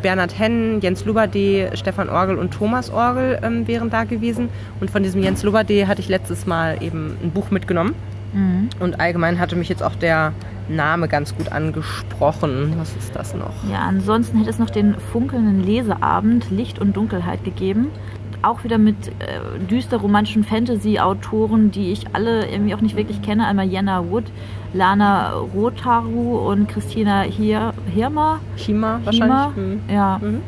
Bernhard Hennen, Jens Lubade, Stefan Orgel und Thomas Orgel ähm, wären da gewesen. Und von diesem Jens Lubade hatte ich letztes Mal eben ein Buch mitgenommen. Mhm. Und allgemein hatte mich jetzt auch der Name ganz gut angesprochen. Was ist das noch? Ja, ansonsten hätte es noch den funkelnden Leseabend Licht und Dunkelheit gegeben auch wieder mit äh, düster romantischen Fantasy-Autoren, die ich alle irgendwie auch nicht wirklich kenne. Einmal Jenna Wood, Lana Rotaru und Christina Hier Hirma. Chima wahrscheinlich. Hm. Ja. Mhm.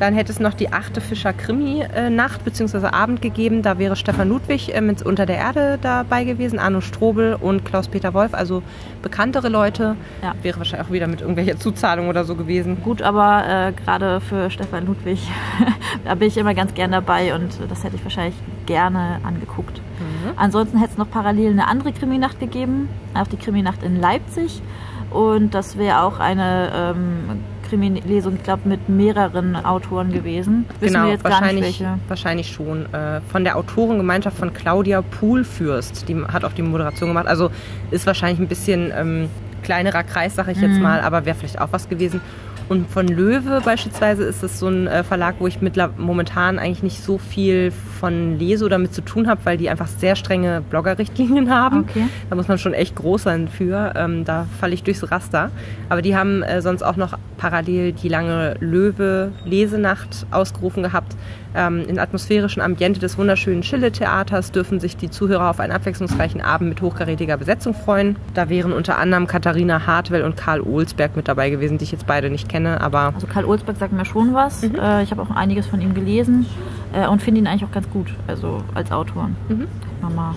Dann hätte es noch die achte Fischer Krimi-Nacht bzw. Abend gegeben. Da wäre Stefan Ludwig mit Unter der Erde dabei gewesen, Arno Strobel und Klaus-Peter Wolf, also bekanntere Leute. Ja. Wäre wahrscheinlich auch wieder mit irgendwelcher Zuzahlung oder so gewesen. Gut, aber äh, gerade für Stefan Ludwig, da bin ich immer ganz gern dabei und das hätte ich wahrscheinlich gerne angeguckt. Mhm. Ansonsten hätte es noch parallel eine andere Kriminacht gegeben, auch die Kriminacht in Leipzig. Und das wäre auch eine ähm, Krimi-Lesung, ich glaube, mit mehreren Autoren gewesen. Wissen genau, wahrscheinlich, wahrscheinlich schon. Äh, von der Autorengemeinschaft von Claudia Poolfürst, die hat auch die Moderation gemacht. Also ist wahrscheinlich ein bisschen ähm, kleinerer Kreis, sage ich mhm. jetzt mal, aber wäre vielleicht auch was gewesen. Und von Löwe beispielsweise ist es so ein äh, Verlag, wo ich momentan eigentlich nicht so viel von lese oder mit zu tun habe, weil die einfach sehr strenge Bloggerrichtlinien haben. Okay. Da muss man schon echt groß sein für. Ähm, da falle ich durchs Raster. Aber die haben äh, sonst auch noch parallel die lange Löwe-Lesenacht ausgerufen gehabt. Ähm, Im atmosphärischen Ambiente des wunderschönen Schille-Theaters dürfen sich die Zuhörer auf einen abwechslungsreichen Abend mit hochkarätiger Besetzung freuen. Da wären unter anderem Katharina Hartwell und Karl Ohlsberg mit dabei gewesen, die ich jetzt beide nicht kenne. Aber also Karl Ohlsberg sagt mir schon was. Mhm. Äh, ich habe auch einiges von ihm gelesen äh, und finde ihn eigentlich auch ganz gut, also als Autor. Mhm. Mal,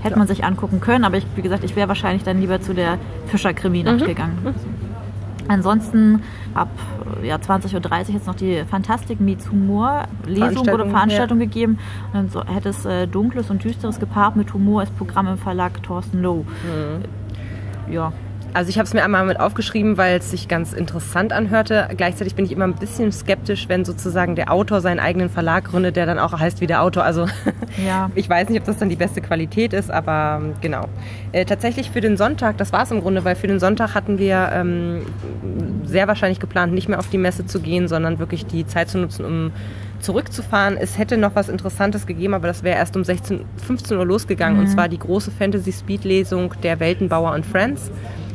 hätte ja. man sich angucken können, aber ich, wie gesagt, ich wäre wahrscheinlich dann lieber zu der Fischer-Krimi-Nacht mhm. gegangen. Mhm. Ansonsten ab ja, 20.30 Uhr jetzt noch die Fantastik Meets Humor Lesung oder Veranstaltung ja. gegeben. Und dann so, hätte es äh, Dunkles und Düsteres gepaart mit Humor als Programm im Verlag Thorsten Lowe. Mhm. Ja, also ich habe es mir einmal mit aufgeschrieben, weil es sich ganz interessant anhörte. Gleichzeitig bin ich immer ein bisschen skeptisch, wenn sozusagen der Autor seinen eigenen Verlag gründet, der dann auch heißt wie der Autor. Also ja. ich weiß nicht, ob das dann die beste Qualität ist, aber ähm, genau. Äh, tatsächlich für den Sonntag, das war es im Grunde, weil für den Sonntag hatten wir ähm, sehr wahrscheinlich geplant, nicht mehr auf die Messe zu gehen, sondern wirklich die Zeit zu nutzen, um zurückzufahren. Es hätte noch was Interessantes gegeben, aber das wäre erst um 16, 15 Uhr losgegangen. Mhm. Und zwar die große Fantasy-Speed-Lesung der Weltenbauer und Friends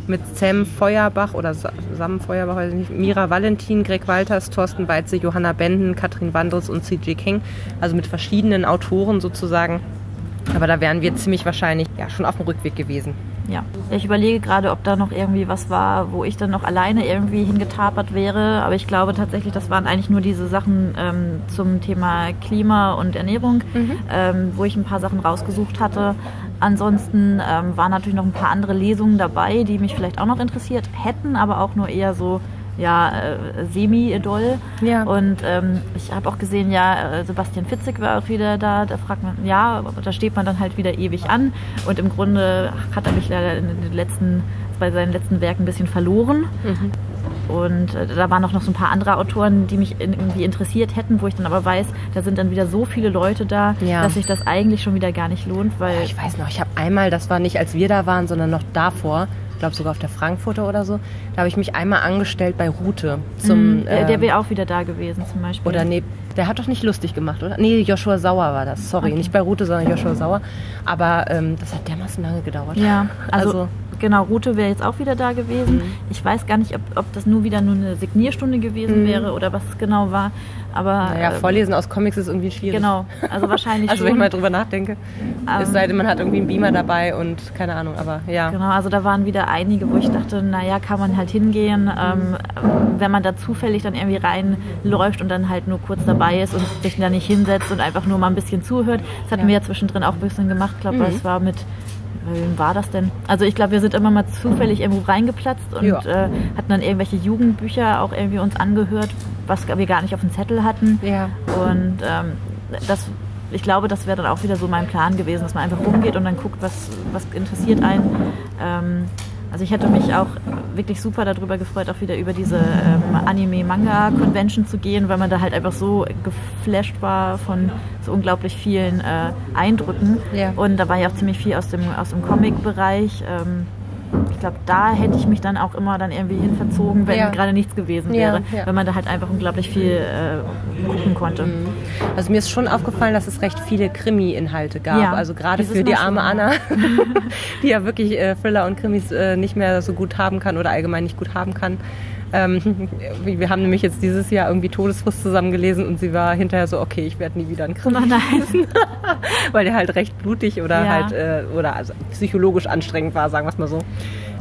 mit Sam Feuerbach oder Sam Feuerbach, weiß ich nicht, Mira Valentin, Greg Walters, Thorsten Beitze, Johanna Benden, Katrin Wandres und C.J. King. Also mit verschiedenen Autoren sozusagen. Aber da wären wir ziemlich wahrscheinlich ja, schon auf dem Rückweg gewesen. Ja, ich überlege gerade, ob da noch irgendwie was war, wo ich dann noch alleine irgendwie hingetapert wäre. Aber ich glaube tatsächlich, das waren eigentlich nur diese Sachen ähm, zum Thema Klima und Ernährung, mhm. ähm, wo ich ein paar Sachen rausgesucht hatte. Ansonsten ähm, waren natürlich noch ein paar andere Lesungen dabei, die mich vielleicht auch noch interessiert hätten, aber auch nur eher so ja, äh, semi-doll. Ja. Und ähm, ich habe auch gesehen, ja, äh, Sebastian Fitzig war auch wieder da. Da fragt man, ja, da steht man dann halt wieder ewig an. Und im Grunde hat er mich leider in den letzten, bei seinen letzten Werken ein bisschen verloren. Mhm. Und äh, da waren auch noch so ein paar andere Autoren, die mich irgendwie interessiert hätten, wo ich dann aber weiß, da sind dann wieder so viele Leute da, ja. dass sich das eigentlich schon wieder gar nicht lohnt, weil. Ich weiß noch, ich habe einmal, das war nicht als wir da waren, sondern noch davor, ich glaube sogar auf der Frankfurter oder so, da habe ich mich einmal angestellt bei Rute. Zum, mm, der, der ähm, wäre auch wieder da gewesen zum Beispiel. Oder nee, der hat doch nicht lustig gemacht, oder? Nee, Joshua Sauer war das. Sorry, okay. nicht bei Rute, sondern Joshua Sauer. Aber ähm, das hat dermaßen lange gedauert. Ja, also, also genau, Rute wäre jetzt auch wieder da gewesen. Mhm. Ich weiß gar nicht, ob, ob das nur wieder nur eine Signierstunde gewesen mhm. wäre oder was es genau war. Aber, naja, ähm, Vorlesen aus Comics ist irgendwie schwierig. Genau, also wahrscheinlich Also wenn ich mal drüber nachdenke. Ähm, es sei denn, man hat irgendwie einen Beamer dabei und keine Ahnung, aber ja. Genau, also da waren wieder einige, wo ich dachte, naja, kann man halt hingehen, ähm, wenn man da zufällig dann irgendwie reinläuft und dann halt nur kurz dabei ist und sich da nicht hinsetzt und einfach nur mal ein bisschen zuhört. Das hatten ja. wir ja zwischendrin auch ein bisschen gemacht, glaube ich, mhm. es war mit wem war das denn? Also ich glaube, wir sind immer mal zufällig irgendwo reingeplatzt und ja. äh, hatten dann irgendwelche Jugendbücher auch irgendwie uns angehört, was wir gar nicht auf dem Zettel hatten. Ja. Und ähm, das, ich glaube, das wäre dann auch wieder so mein Plan gewesen, dass man einfach rumgeht und dann guckt, was, was interessiert einen. Ähm, also ich hätte mich auch wirklich super darüber gefreut, auch wieder über diese ähm, Anime-Manga-Convention zu gehen, weil man da halt einfach so geflasht war von so unglaublich vielen äh, Eindrücken. Ja. Und da war ja auch ziemlich viel aus dem, aus dem Comic-Bereich. Ähm, ich glaube, da hätte ich mich dann auch immer dann irgendwie hin verzogen, wenn ja. gerade nichts gewesen wäre, ja, ja. wenn man da halt einfach unglaublich viel äh, gucken konnte. Mhm. Also mir ist schon aufgefallen, dass es recht viele Krimi-Inhalte gab. Also gerade für die arme Anna, die ja wirklich äh, Thriller und Krimis äh, nicht mehr so gut haben kann oder allgemein nicht gut haben kann. Ähm, wir haben nämlich jetzt dieses Jahr irgendwie Todesfrist zusammen gelesen und sie war hinterher so, okay, ich werde nie wieder einen Krimi lesen. Weil der halt recht blutig oder ja. halt äh, oder also psychologisch anstrengend war, sagen wir es mal so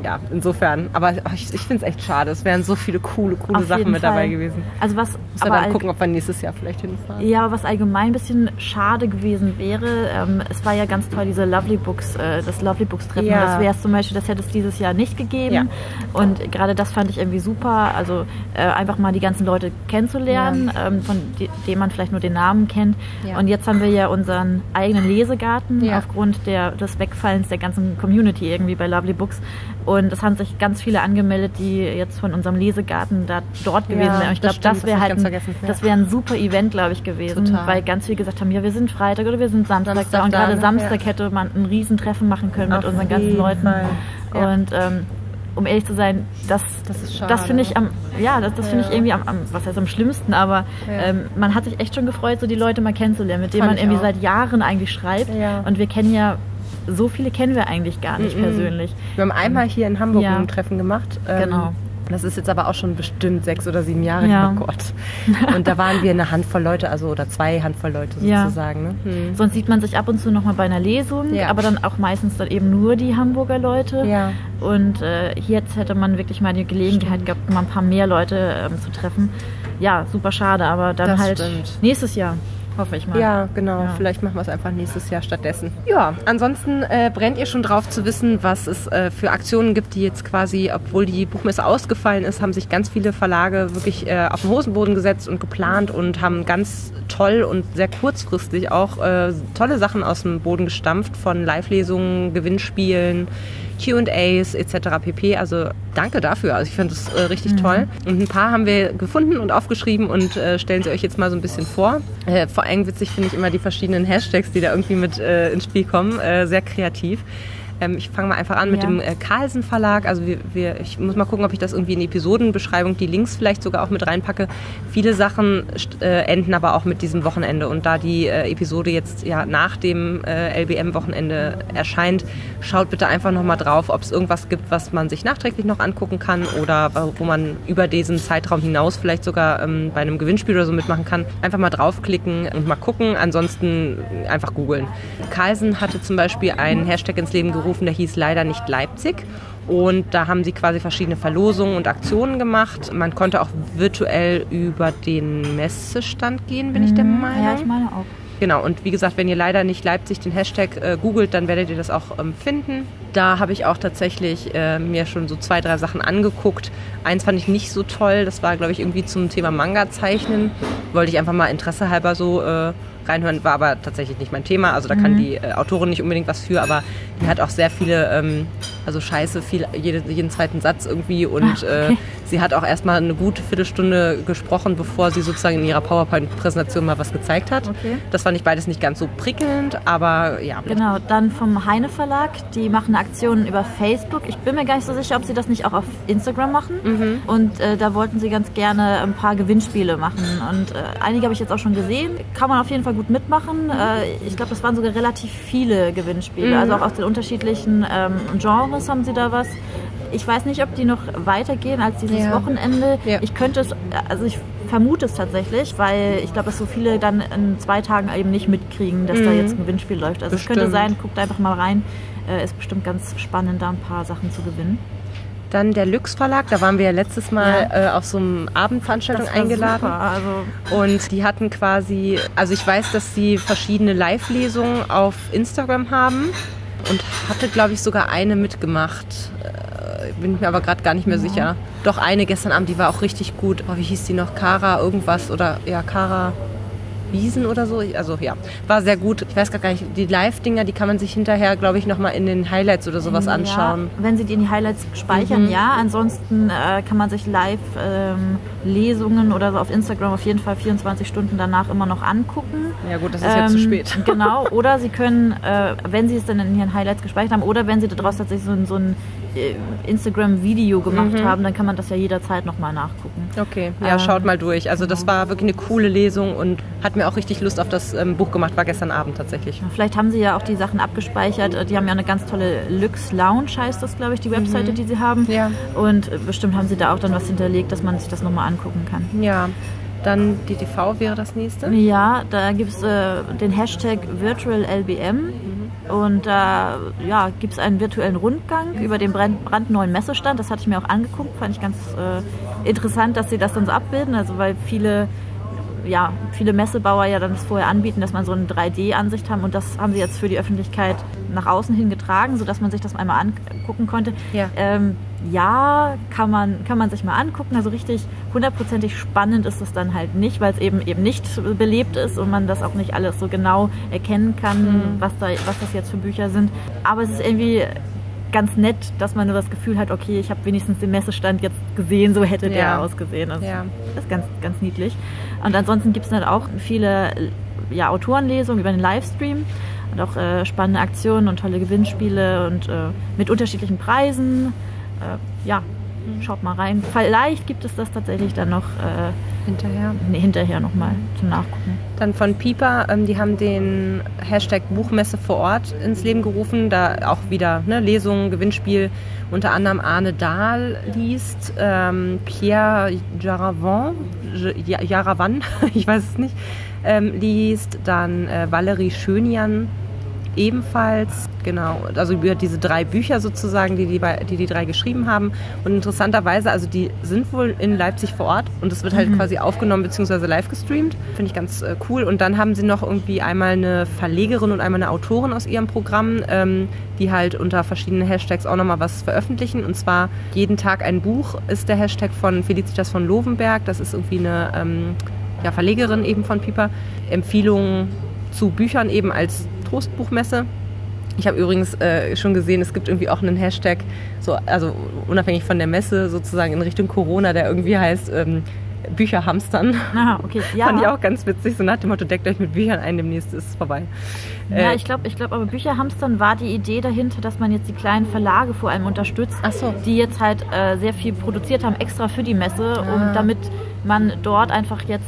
ja, insofern. Aber ich, ich finde es echt schade. Es wären so viele coole, coole Auf Sachen mit Fall. dabei gewesen. Also was. Muss aber dann gucken, ob wir nächstes Jahr vielleicht hinfahren. Ja, aber was allgemein ein bisschen schade gewesen wäre, ähm, es war ja ganz toll, diese Lovely Books, äh, das Lovely Books Treffen. Ja. Das wäre es zum Beispiel, das hätte es dieses Jahr nicht gegeben. Ja. Und gerade das fand ich irgendwie super. Also äh, einfach mal die ganzen Leute kennenzulernen, ja. ähm, von denen man vielleicht nur den Namen kennt. Und jetzt haben wir ja unseren eigenen Lesegarten aufgrund der, des Wegfallens der ganzen Community irgendwie bei Lovely Books. Und es haben sich ganz viele angemeldet, die jetzt von unserem Lesegarten da dort gewesen ja, wären. Und ich glaube, das, das wäre halt ein, das wäre ein super Event, glaube ich, gewesen. Total. Weil ganz viele gesagt haben, ja, wir sind Freitag oder wir sind Samstag, Samstag da. Und gerade ne? Samstag ja. hätte man ein Riesentreffen machen können Auf mit unseren ganzen Leuten. Ja. Und ähm, um ehrlich zu sein, das, das, das finde ich am, ja, das, das finde ich irgendwie am, am, was heißt am schlimmsten, aber ähm, man hat sich echt schon gefreut, so die Leute mal kennenzulernen, mit denen man irgendwie auch. seit Jahren eigentlich schreibt. Und wir kennen ja so viele kennen wir eigentlich gar nicht mm -mm. persönlich. Wir haben einmal hier in Hamburg ja. ein Treffen gemacht. Ähm, genau. Das ist jetzt aber auch schon bestimmt sechs oder sieben Jahre ja. Oh Gott. Und da waren wir eine Handvoll Leute, also oder zwei Handvoll Leute sozusagen. Ja. Ne? Hm. Sonst sieht man sich ab und zu nochmal bei einer Lesung, ja. aber dann auch meistens dann eben nur die Hamburger Leute. Ja. Und äh, jetzt hätte man wirklich mal die Gelegenheit stimmt. gehabt, mal ein paar mehr Leute ähm, zu treffen. Ja, super schade, aber dann das halt stimmt. nächstes Jahr. Hoffe ich mal. Ja, genau. Ja. Vielleicht machen wir es einfach nächstes Jahr stattdessen. Ja, ansonsten äh, brennt ihr schon drauf zu wissen, was es äh, für Aktionen gibt, die jetzt quasi, obwohl die Buchmesse ausgefallen ist, haben sich ganz viele Verlage wirklich äh, auf den Hosenboden gesetzt und geplant und haben ganz toll und sehr kurzfristig auch äh, tolle Sachen aus dem Boden gestampft von Live-Lesungen, Gewinnspielen QAs etc. pp. Also danke dafür. Also ich finde das äh, richtig mhm. toll. Und ein paar haben wir gefunden und aufgeschrieben und äh, stellen sie euch jetzt mal so ein bisschen vor. Äh, vor allem witzig finde ich immer die verschiedenen Hashtags, die da irgendwie mit äh, ins Spiel kommen. Äh, sehr kreativ. Ähm, ich fange mal einfach an mit ja. dem äh, Carlsen Verlag. Also wir, wir, ich muss mal gucken, ob ich das irgendwie in die Episodenbeschreibung, die Links vielleicht sogar auch mit reinpacke. Viele Sachen äh, enden aber auch mit diesem Wochenende. Und da die äh, Episode jetzt ja nach dem äh, LBM-Wochenende erscheint, schaut bitte einfach nochmal drauf, ob es irgendwas gibt, was man sich nachträglich noch angucken kann oder wo man über diesen Zeitraum hinaus vielleicht sogar ähm, bei einem Gewinnspiel oder so mitmachen kann. Einfach mal draufklicken und mal gucken. Ansonsten einfach googeln. Carlsen hatte zum Beispiel einen Hashtag ins Leben gerufen, gerufen, der hieß leider nicht Leipzig. Und da haben sie quasi verschiedene Verlosungen und Aktionen gemacht. Man konnte auch virtuell über den Messestand gehen, bin ich der Meinung. Ja, ich meine auch. Genau, und wie gesagt, wenn ihr leider nicht Leipzig den Hashtag äh, googelt, dann werdet ihr das auch ähm, finden. Da habe ich auch tatsächlich äh, mir schon so zwei, drei Sachen angeguckt. Eins fand ich nicht so toll, das war, glaube ich, irgendwie zum Thema Manga-Zeichnen. Wollte ich einfach mal Interesse halber so äh, reinhören, war aber tatsächlich nicht mein Thema. Also da kann mhm. die äh, Autorin nicht unbedingt was für, aber die hat auch sehr viele, ähm, also scheiße, viel, jede, jeden zweiten Satz irgendwie und Ach, okay. äh, sie hat auch erstmal eine gute Viertelstunde gesprochen, bevor sie sozusagen in ihrer PowerPoint-Präsentation mal was gezeigt hat. Okay. Das fand ich beides nicht ganz so prickelnd, aber ja. Genau, dann vom Heine Verlag, die machen Aktionen über Facebook. Ich bin mir gar nicht so sicher, ob sie das nicht auch auf Instagram machen. Mhm. Und äh, da wollten sie ganz gerne ein paar Gewinnspiele machen. Und äh, einige habe ich jetzt auch schon gesehen. Kann man auf jeden Fall gut mitmachen. Äh, ich glaube, das waren sogar relativ viele Gewinnspiele. Mhm. Also auch aus, unterschiedlichen ähm, Genres haben sie da was. Ich weiß nicht, ob die noch weitergehen als dieses Ja. Wochenende. Ja. Ich könnte es, also ich vermute es tatsächlich, weil ich glaube, dass so viele dann in zwei Tagen eben nicht mitkriegen, dass da Mhm. jetzt ein Gewinnspiel läuft. Also es könnte Bestimmt. sein, guckt einfach mal rein. Äh, ist bestimmt ganz spannend, da ein paar Sachen zu gewinnen. Dann der Lüx Verlag, da waren wir ja letztes Mal äh, auf so einem Abendveranstaltung eingeladen. Super. Also Und die hatten quasi, also ich weiß, dass sie verschiedene Live-Lesungen auf Instagram haben und hatte, glaube ich, sogar eine mitgemacht. Äh, Bin ich mir aber gerade gar nicht mehr sicher. Doch eine gestern Abend, die war auch richtig gut. Oh, wie hieß die noch? Kara irgendwas oder ja, Kara Wiesen oder so. Also ja, war sehr gut. Ich weiß gar nicht, die Live-Dinger, die kann man sich hinterher, glaube ich, nochmal in den Highlights oder sowas anschauen. Ja, wenn Sie die in die Highlights speichern, Mhm. ja. Ansonsten äh, kann man sich Live-Lesungen oder so auf Instagram auf jeden Fall 24 Stunden danach immer noch angucken. Ja gut, das ist jetzt zu Ähm, spät. Genau, oder Sie können, äh, wenn Sie es dann in Ihren Highlights gespeichert haben, oder wenn Sie daraus tatsächlich so ein, so ein Instagram-Video gemacht Mhm. haben, dann kann man das ja jederzeit nochmal nachgucken. Okay, ja, Ähm, schaut mal durch. Also das war wirklich eine coole Lesung und hat mir auch richtig Lust auf das ähm, Buch gemacht. War gestern Abend tatsächlich. Vielleicht haben Sie ja auch die Sachen abgespeichert. Äh, Die haben ja eine ganz tolle Lux Lounge, heißt das, glaube ich, die Webseite, die Sie haben. Mhm. Ja. Und äh, bestimmt haben Sie da auch dann was hinterlegt, dass man sich das nochmal angucken kann. Ja, dann die TV wäre das nächste. Ja, da gibt es äh, den Hashtag VirtualLBM und da ja, gibt es einen virtuellen Rundgang über den brand- brandneuen Messestand. Das hatte ich mir auch angeguckt, fand ich ganz äh, interessant, dass sie das dann so abbilden, also weil viele ja, viele Messebauer ja dann das vorher anbieten, dass man so eine 3D-Ansicht haben und das haben sie jetzt für die Öffentlichkeit nach außen hin getragen, sodass man sich das einmal angucken konnte. Ja. Ähm, ja, kann man, kann man sich mal angucken. Also richtig hundertprozentig spannend ist es dann halt nicht, weil es eben eben nicht belebt ist und man das auch nicht alles so genau erkennen kann, was, da, was das jetzt für Bücher sind. Aber es ist irgendwie ganz nett, dass man nur das Gefühl hat, okay, ich habe wenigstens den Messestand jetzt gesehen, so hätte Ja. der ausgesehen. Also Ja. Das ist ganz, ganz niedlich. Und ansonsten gibt es dann auch viele ja, Autorenlesungen über den Livestream und auch äh, spannende Aktionen und tolle Gewinnspiele und äh, mit unterschiedlichen Preisen. Äh, ja, schaut mal rein. Vielleicht gibt es das tatsächlich dann noch äh, Hinterher. nee, hinterher nochmal zum Nachgucken. Dann von Piper, ähm, die haben den Hashtag Buchmesse vor Ort ins Leben gerufen. Da auch wieder ne, Lesungen, Gewinnspiel. Unter anderem Arne Dahl liest, ähm, Pierre Jaravan, J- Ja- Jaravan, ich weiß es nicht, ähm, liest, dann äh, Valerie Schönian ebenfalls, genau, also über diese drei Bücher sozusagen, die die, die die drei geschrieben haben. Und interessanterweise, also die sind wohl in Leipzig vor Ort und es wird halt quasi aufgenommen bzw. live gestreamt. Finde ich ganz äh, cool. Und dann haben sie noch irgendwie einmal eine Verlegerin und einmal eine Autorin aus ihrem Programm, ähm, die halt unter verschiedenen Hashtags auch nochmal was veröffentlichen. Und zwar jeden Tag ein Buch ist der Hashtag von Felicitas von Lovenberg. Das ist irgendwie eine ähm, ja, Verlegerin eben von Piper. Empfehlungen zu Büchern eben als Trostbuchmesse. Ich habe übrigens äh, schon gesehen, es gibt irgendwie auch einen Hashtag, so, also unabhängig von der Messe sozusagen in Richtung Corona, der irgendwie heißt ähm, Bücher hamstern. Aha, okay. Ja, Fand ich auch ganz witzig, so nach dem Motto, deckt euch mit Büchern ein, demnächst ist es vorbei. ja Äh, ich glaube, ich glaub, aber Bücherhamstern war die Idee dahinter, dass man jetzt die kleinen Verlage vor allem unterstützt, so. die jetzt halt äh, sehr viel produziert haben, extra für die Messe, Ah. und damit man dort einfach jetzt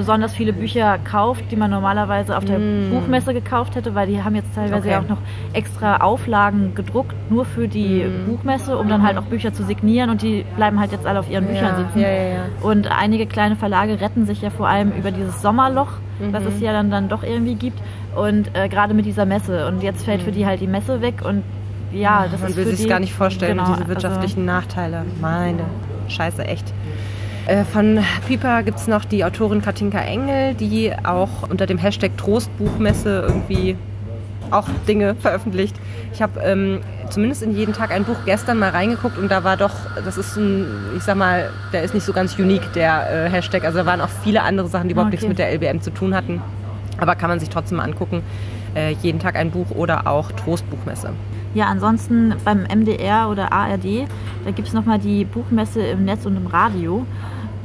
besonders viele Bücher kauft, die man normalerweise auf der Mm. Buchmesse gekauft hätte, weil die haben jetzt teilweise Okay. ja auch noch extra Auflagen gedruckt, nur für die Mm. Buchmesse, um dann halt auch Bücher zu signieren und die bleiben halt jetzt alle auf ihren Büchern ja, sitzen. ja, ja. Und einige kleine Verlage retten sich ja vor allem über dieses Sommerloch, was Mhm. es ja dann, dann doch irgendwie gibt. Und äh, gerade mit dieser Messe. Und jetzt fällt für die halt die Messe weg. Und ja, das Mhm. Man ist will sich gar nicht vorstellen, genau, diese wirtschaftlichen Nachteile. Meine Scheiße, echt. Äh, Von Piper gibt es noch die Autorin Katinka Engel, die auch unter dem Hashtag Trostbuchmesse irgendwie auch Dinge veröffentlicht. Ich habe ähm, zumindest in jeden Tag ein Buch gestern mal reingeguckt und da war doch, das ist ein, ich sag mal, der ist nicht so ganz unique, der äh, Hashtag. Also da waren auch viele andere Sachen, die überhaupt Okay. nichts mit der LBM zu tun hatten. Aber kann man sich trotzdem mal angucken. Äh, jeden Tag ein Buch oder auch Trostbuchmesse. Ja, ansonsten beim MDR oder ARD, da gibt es nochmal die Buchmesse im Netz und im Radio.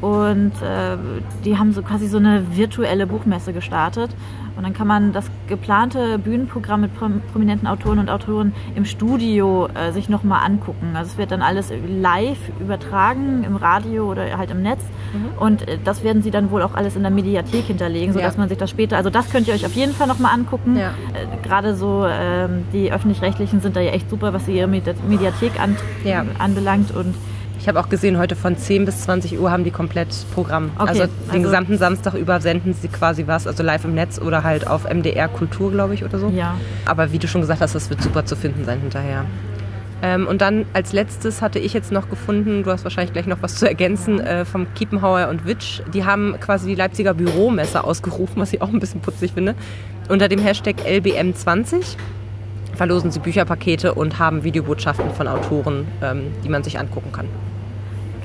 Und äh, die haben so quasi so eine virtuelle Buchmesse gestartet. Und dann kann man das geplante Bühnenprogramm mit prominenten Autoren und Autoren im Studio äh, sich nochmal angucken. Also es wird dann alles live übertragen im Radio oder halt im Netz. Mhm. Und äh, das werden sie dann wohl auch alles in der Mediathek hinterlegen, sodass ja. man sich das später, also das könnt ihr euch auf jeden Fall nochmal angucken. Ja. Äh, Gerade so ähm, die öffentlich-rechtlichen sind da ja echt super, was ihre Mediathek an, ja. anbelangt. Und ich habe auch gesehen, heute von 10 bis 20 Uhr haben die komplett Programm. Okay, also den also gesamten Samstag über senden sie quasi was, also live im Netz oder halt auf MDR Kultur, glaube ich, oder so. Ja. Aber wie du schon gesagt hast, das wird super zu finden sein hinterher. Ähm, und dann als letztes hatte ich jetzt noch gefunden, du hast wahrscheinlich gleich noch was zu ergänzen, äh, vom Kiepenhauer und Witsch. Die haben quasi die Leipziger Büromesse ausgerufen, was ich auch ein bisschen putzig finde. Unter dem Hashtag LBM20 verlosen sie Bücherpakete und haben Videobotschaften von Autoren, ähm, die man sich angucken kann.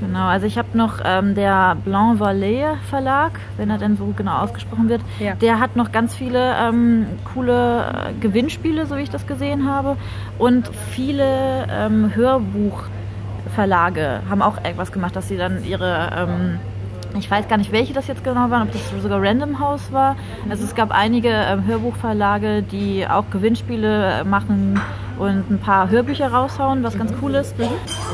Genau, also ich habe noch ähm, der Blanc Vallée Verlag, wenn er denn so genau ausgesprochen wird, ja. der hat noch ganz viele ähm, coole äh, Gewinnspiele, so wie ich das gesehen habe. Und viele ähm, Hörbuchverlage haben auch etwas gemacht, dass sie dann ihre ähm, ich weiß gar nicht, welche das jetzt genau waren, ob das sogar Random House war. Also es gab einige ähm, Hörbuchverlage, die auch Gewinnspiele machen und ein paar Hörbücher raushauen, was ganz cool ist.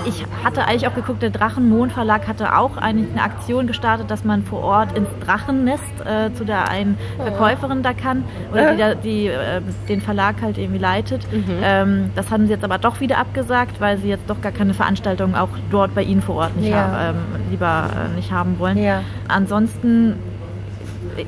Ich hatte eigentlich auch geguckt, der Drachenmond Verlag hatte auch eigentlich eine Aktion gestartet, dass man vor Ort ins Drachennest äh, zu der einen Verkäuferin da kann oder die, da, die äh, den Verlag halt irgendwie leitet. Mhm. Ähm, das haben sie jetzt aber doch wieder abgesagt, weil sie jetzt doch gar keine Veranstaltung auch dort bei ihnen vor Ort nicht ja. haben, ähm, lieber äh, nicht haben wollen. Ja. Ansonsten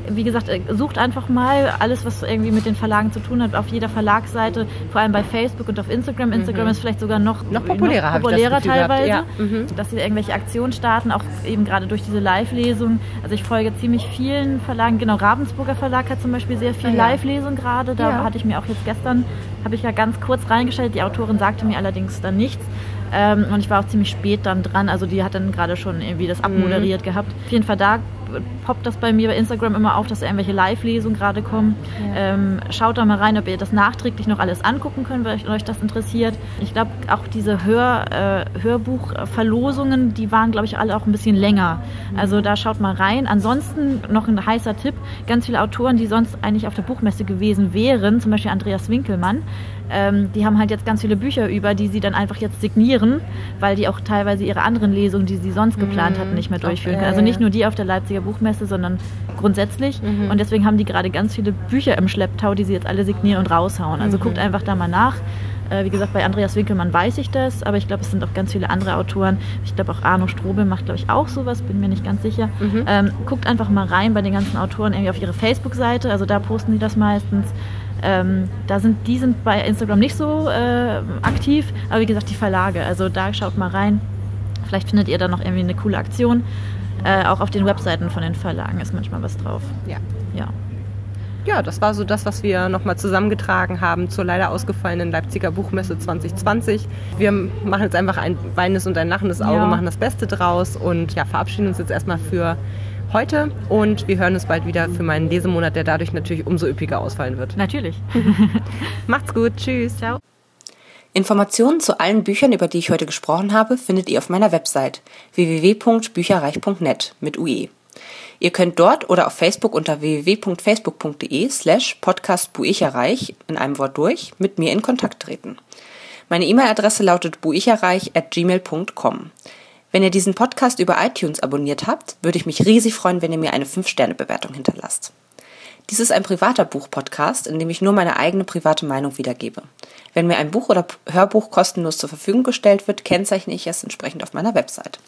wie gesagt, äh, sucht einfach mal alles, was irgendwie mit den Verlagen zu tun hat, auf jeder Verlagsseite, vor allem bei Facebook und auf Instagram. Instagram mhm. ist vielleicht sogar noch, noch populärer, noch populärer teilweise, ja. mhm. dass sie irgendwelche Aktionen starten, auch eben gerade durch diese Live-Lesung. Also ich folge ziemlich vielen Verlagen, genau, Ravensburger Verlag hat zum Beispiel sehr viel ah, ja. Live-Lesung gerade. Da ja. hatte ich mir auch jetzt gestern, habe ich ja ganz kurz reingestellt, die Autorin sagte mir allerdings dann nichts. Ähm, und ich war auch ziemlich spät dann dran. Also die hat dann gerade schon irgendwie das abmoderiert mhm. gehabt. Auf jeden Fall da poppt das bei mir bei Instagram immer auf, dass irgendwelche Live-Lesungen gerade kommen. Ja. Ähm, schaut da mal rein, ob ihr das nachträglich noch alles angucken könnt, wenn euch, das interessiert. Ich glaube, auch diese Hör, äh, Hörbuchverlosungen, die waren, glaube ich, alle auch ein bisschen länger. Mhm. Also da schaut mal rein. Ansonsten noch ein heißer Tipp. Ganz viele Autoren, die sonst eigentlich auf der Buchmesse gewesen wären, zum Beispiel Andreas Winkelmann, ähm, die haben halt jetzt ganz viele Bücher über, die sie dann einfach jetzt signieren, weil die auch teilweise ihre anderen Lesungen, die sie sonst geplant mhm. hatten, nicht mehr durchführen können. Also nicht nur die auf der Leipziger Buchmesse, sondern grundsätzlich. Mhm. Und deswegen haben die gerade ganz viele Bücher im Schlepptau, die sie jetzt alle signieren und raushauen. Also mhm. guckt einfach da mal nach. Äh, wie gesagt, bei Andreas Winkelmann weiß ich das, aber ich glaube, es sind auch ganz viele andere Autoren. Ich glaube, auch Arno Strobel macht, glaube ich, auch sowas, bin mir nicht ganz sicher. Mhm. Ähm, guckt einfach mal rein bei den ganzen Autoren irgendwie auf ihre Facebook-Seite, also da posten die das meistens. Ähm, da sind, die sind bei Instagram nicht so äh, aktiv, aber wie gesagt, die Verlage. Also da schaut mal rein. Vielleicht findet ihr da noch irgendwie eine coole Aktion. Äh, auch auf den Webseiten von den Verlagen ist manchmal was drauf. Ja. Ja. Ja, das war so das, was wir nochmal zusammengetragen haben zur leider ausgefallenen Leipziger Buchmesse 2020. Wir machen jetzt einfach ein weinendes und ein lachendes Auge, ja. machen das Beste draus und ja, verabschieden uns jetzt erstmal für heute und wir hören uns bald wieder für meinen Lesemonat, der dadurch natürlich umso üppiger ausfallen wird. Natürlich. Macht's gut. Tschüss. Ciao. Informationen zu allen Büchern, über die ich heute gesprochen habe, findet ihr auf meiner Website www.bücherreich.net mit UE. Ihr könnt dort oder auf Facebook unter www.facebook.de slash podcastbuicherreich in einem Wort durch mit mir in Kontakt treten. Meine E-Mail-Adresse lautet buicherreich at gmail.com. Wenn ihr diesen Podcast über iTunes abonniert habt, würde ich mich riesig freuen, wenn ihr mir eine 5-Sterne-Bewertung hinterlasst. Dies ist ein privater Buch-Podcast, in dem ich nur meine eigene private Meinung wiedergebe. Wenn mir ein Buch oder Hörbuch kostenlos zur Verfügung gestellt wird, kennzeichne ich es entsprechend auf meiner Website.